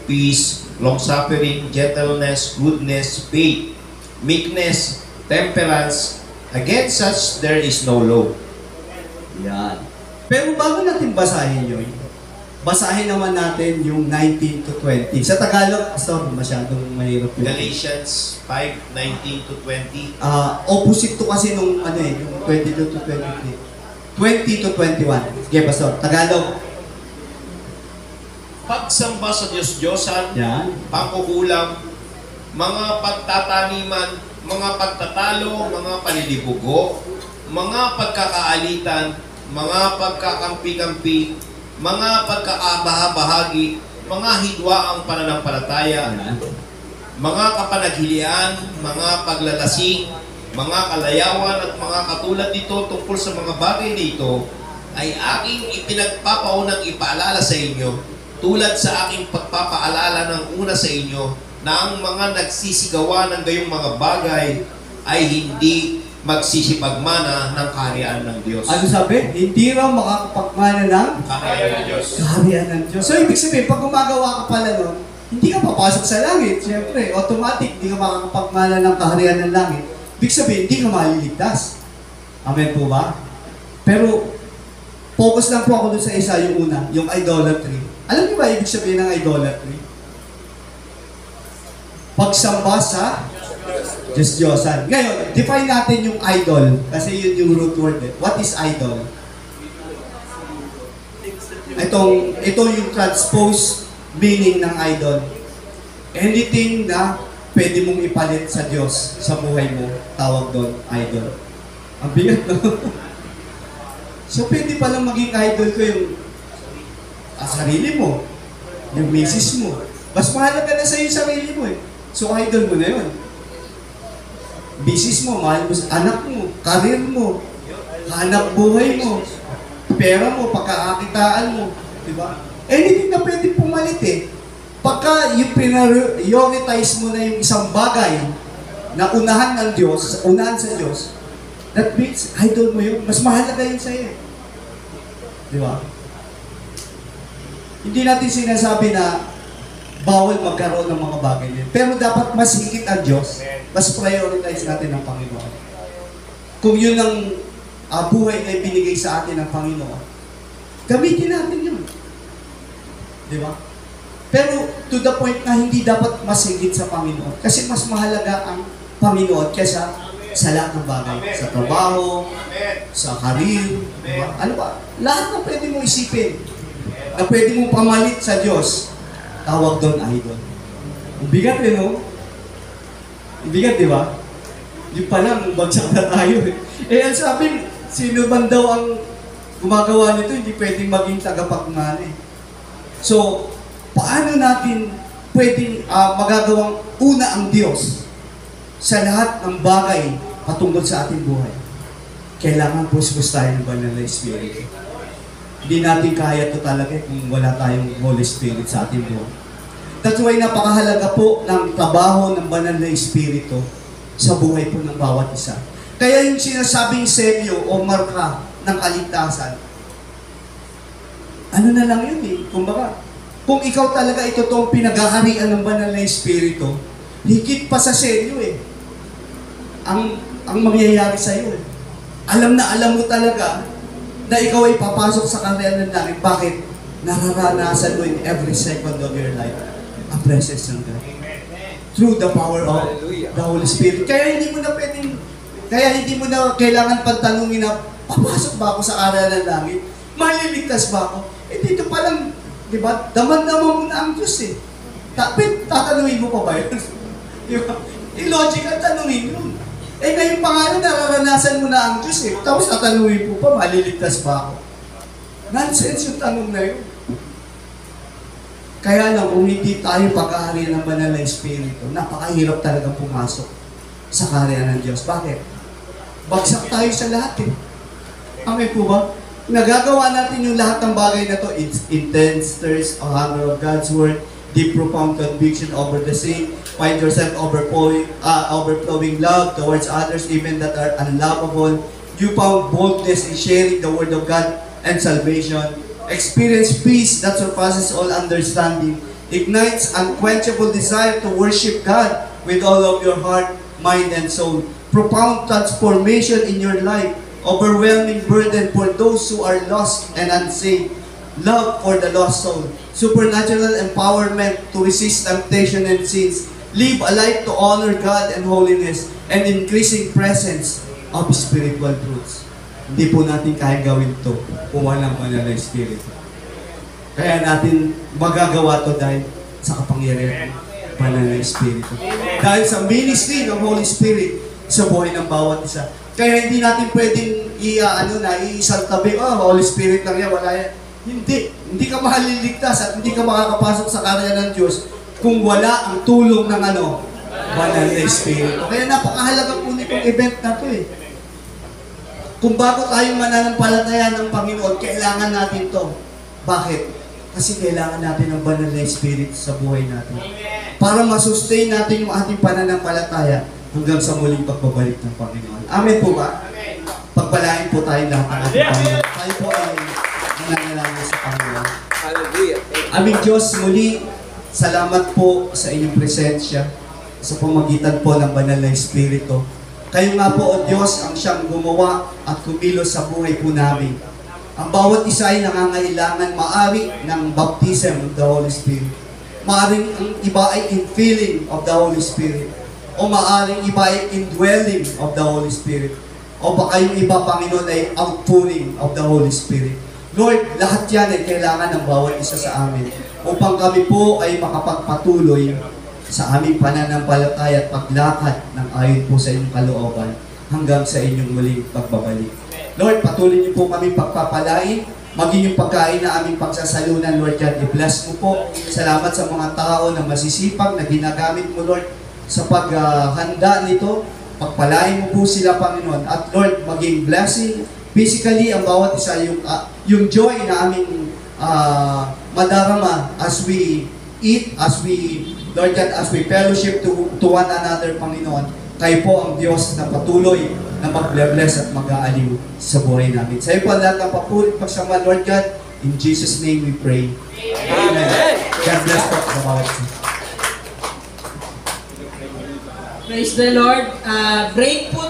peace, long-suffering, gentleness, goodness, faith, meekness, temperance. Against such there is no law. Yan. Pero bago natin basahin yun, basahin naman natin yung 19 to 20. Sa Tagalog, sorry, masyadong mahirap yun. Galatians 5, 19 to 20. Ah, opposite to kasi nung ano eh, yung 22 to 23. 20 to 21. Sige, Pastor. Tagalog. Pagsamba sa Diyos-Diyosan, Yan. pangkukulam, mga pagtataniman, mga pagtatalo, mga panilibugo, mga pagkakaalitan, mga pagkakampi-kampi, mga pagkakabaha-bahagi, mga hidwaang pananampalataya, mga kapanaghilian, mga paglalasing, mga kalayawan at mga katulad nito tungkol sa mga bagay nito ay aking ipinagpapaunang ipaalala sa inyo tulad sa aking pagpapaalala ng una sa inyo na ang mga nagsisigawa ng gayong mga bagay ay hindi magsisipagmana ng kaharian ng Diyos. Ano sabi? Hindi raw makakapagmana ng Kaharian ng Diyos. kaharian ng Diyos. So, ibig sabihin, pag gumagawa ka pala nun, hindi ka papasok sa langit. Siyempre, automatic, hindi ka makakapagmana ng kaharian ng langit. Ibig sabihin, hindi ka maliligtas. Amen po ba? Pero, focus lang po ako dun sa isa, yung una, yung idolatry. Alam niyo ba ibig sabihin ng idolatry? Pagsamba sa Diyos Diyosan. Ngayon, define natin yung idol. Kasi yun yung root word. Eh. What is idol? Itong, ito yung transpose meaning ng idol. Anything na pwede mong ipalit sa Diyos sa buhay mo, tawag doon, idol. Ang bigat, no? so, pwede palang maging idol ko yung ah, sarili mo, yung misis mo. Mas mahalaga na sa'yo yung sarili mo eh. So, idol mo na yun. Business mo, mahal mo sa anak mo, karir mo, hanap buhay mo, pera mo, pagkakakitaan mo, di ba? Anything na pwede pumalit eh. Pagka yung prioritize mo na yung isang bagay na unahan ng Diyos, unahan sa Diyos, that means idol mo yun. Mas mahalaga yun sa'yo. eh. Di ba? Hindi natin sinasabi na bawal magkaroon ng mga bagay yun. Pero dapat mas higit ang Diyos, mas prioritize natin ang Panginoon. Kung yun ang ah, buhay na binigay sa atin ng Panginoon, gamitin natin yun. Di ba? Pero to the point na hindi dapat mas higit sa Panginoon. Kasi mas mahalaga ang Panginoon kesa sa lahat ng bagay. Sa trabaho, sa karir, di ba? Ano ba? Lahat na pwede mo isipin na pwede mong pamalit sa Diyos, tawag doon idol. Ang bigat eh, no? Ang bigat, di ba? Yung pa lang, bagsak na tayo eh. Eh, ang sabi, sino man daw ang gumagawa nito, hindi pwedeng maging tagapagmana eh. So, paano natin pwedeng ah, magagawang una ang Diyos sa lahat ng bagay patungkol sa ating buhay? Kailangan puspos tayo ng banal na Espiritu. Hindi natin kaya ito talaga kung wala tayong Holy Spirit sa ating buhay. That's why napakahalaga po ng trabaho ng banal na Espiritu sa buhay po ng bawat isa. Kaya yung sinasabing selyo o marka ng kaligtasan, ano na lang yun eh. Kumbaga, kung ikaw talaga ito tong pinaghaharian ng banal na Espiritu, higit pa sa selyo eh. Ang, ang mangyayari sa iyo eh. Alam na alam mo talaga na ikaw ay papasok sa karya ng langit. Bakit? Nararanasan mo in every second of your life ang presence ng God. Through the power of the Holy Spirit. Kaya hindi mo na pwedeng, kaya hindi mo na kailangan pantanungin na, papasok ba ako sa aral ng langit? Maliligtas ba ako? Eh dito pa lang, Di ba? Daman-daman mo na ang Diyos eh. Tapit, tatanungin mo pa ba yun? Di ba? Illogical tanungin yun. Eh ngayon pa nga yun, nararanasan mo na ang Diyos eh. Tapos tatanungin mo pa, maliligtas ba ako? Nonsense yung tanong na yun. Kaya lang, kung tayo pag-aari ng banal na Espiritu, napakahirap talagang pumasok sa karya ng Diyos. Bakit? Bagsak tayo sa lahat eh. Amen po ba? Nagagawa natin yung lahat ng bagay na to. It's intense thirst, a hunger of God's Word, deep profound conviction over the same, find yourself overflowing, uh, overflowing love towards others even that are unlovable. You found boldness in sharing the Word of God and salvation. Experience peace that surpasses all understanding. Ignites unquenchable desire to worship God with all of your heart, mind, and soul. Profound transformation in your life. Overwhelming burden for those who are lost and unsaved. Love for the lost soul. Supernatural empowerment to resist temptation and sins. Live a life to honor God and holiness and increasing presence of spiritual truths. Hindi po natin kaya gawin to kung walang banal na Espiritu. Kaya natin magagawa to dahil sa kapangyarihan ng banal na Espiritu. Dahil sa ministry ng Holy Spirit sa buhay ng bawat isa. Kaya hindi natin pwedeng i, ah, ano na, iisang tabi, oh, Holy Spirit lang yan, wala yan. Hindi. Hindi ka mahaliligtas at hindi ka makakapasok sa karya ng Diyos kung wala ang tulong ng ano, banal na Espiritu. Kaya napakahalaga po nitong event na to eh. Kung bago tayo mananampalataya ng Panginoon, kailangan natin to. Bakit? Kasi kailangan natin ng banal na Spirit sa buhay natin. Para masustain natin yung ating pananampalataya hanggang sa muling pagbabalik ng Panginoon. Amen po ba? Pagpalain po tayo lahat ng ating Panginoon. Tayo po ay nananalangin sa Panginoon. Hallelujah. Aming Diyos, muli, salamat po sa inyong presensya sa pamagitan po ng banal na Espiritu. Kayo nga po, O Diyos, ang siyang gumawa at kumilos sa buhay po namin. Ang bawat isa ay nangangailangan maari ng baptism of the Holy Spirit. Maaring ang iba ay infilling of the Holy Spirit. O maaring iba ay indwelling of the Holy Spirit. O baka yung iba, Panginoon, ay outpouring of the Holy Spirit. Lord, lahat yan ay kailangan ng bawat isa sa amin upang kami po ay makapagpatuloy sa aming pananampalataya at paglakad ng ayon po sa inyong kalooban hanggang sa inyong muling pagbabalik. Lord, patuloy niyo po kami pagpapalain, maging yung pagkain na aming pagsasalunan, Lord God, i-bless mo po. Salamat sa mga tao na masisipag na ginagamit mo, Lord, sa paghanda nito. Pagpalain mo po sila, Panginoon. At Lord, maging blessing physically ang bawat isa, yung, ah, yung joy na aming ah, madarama as we eat, as we, Lord God, as we fellowship to, to one another, Panginoon. Kayo po ang Diyos na patuloy na mag-bless at mag-aaliw sa buhay namin. Sa iyo po ang lahat ng papulit pagsama, Lord God. In Jesus' name we pray. Amen. God bless po sa bawat. Praise the Lord. Ah, break po tayo.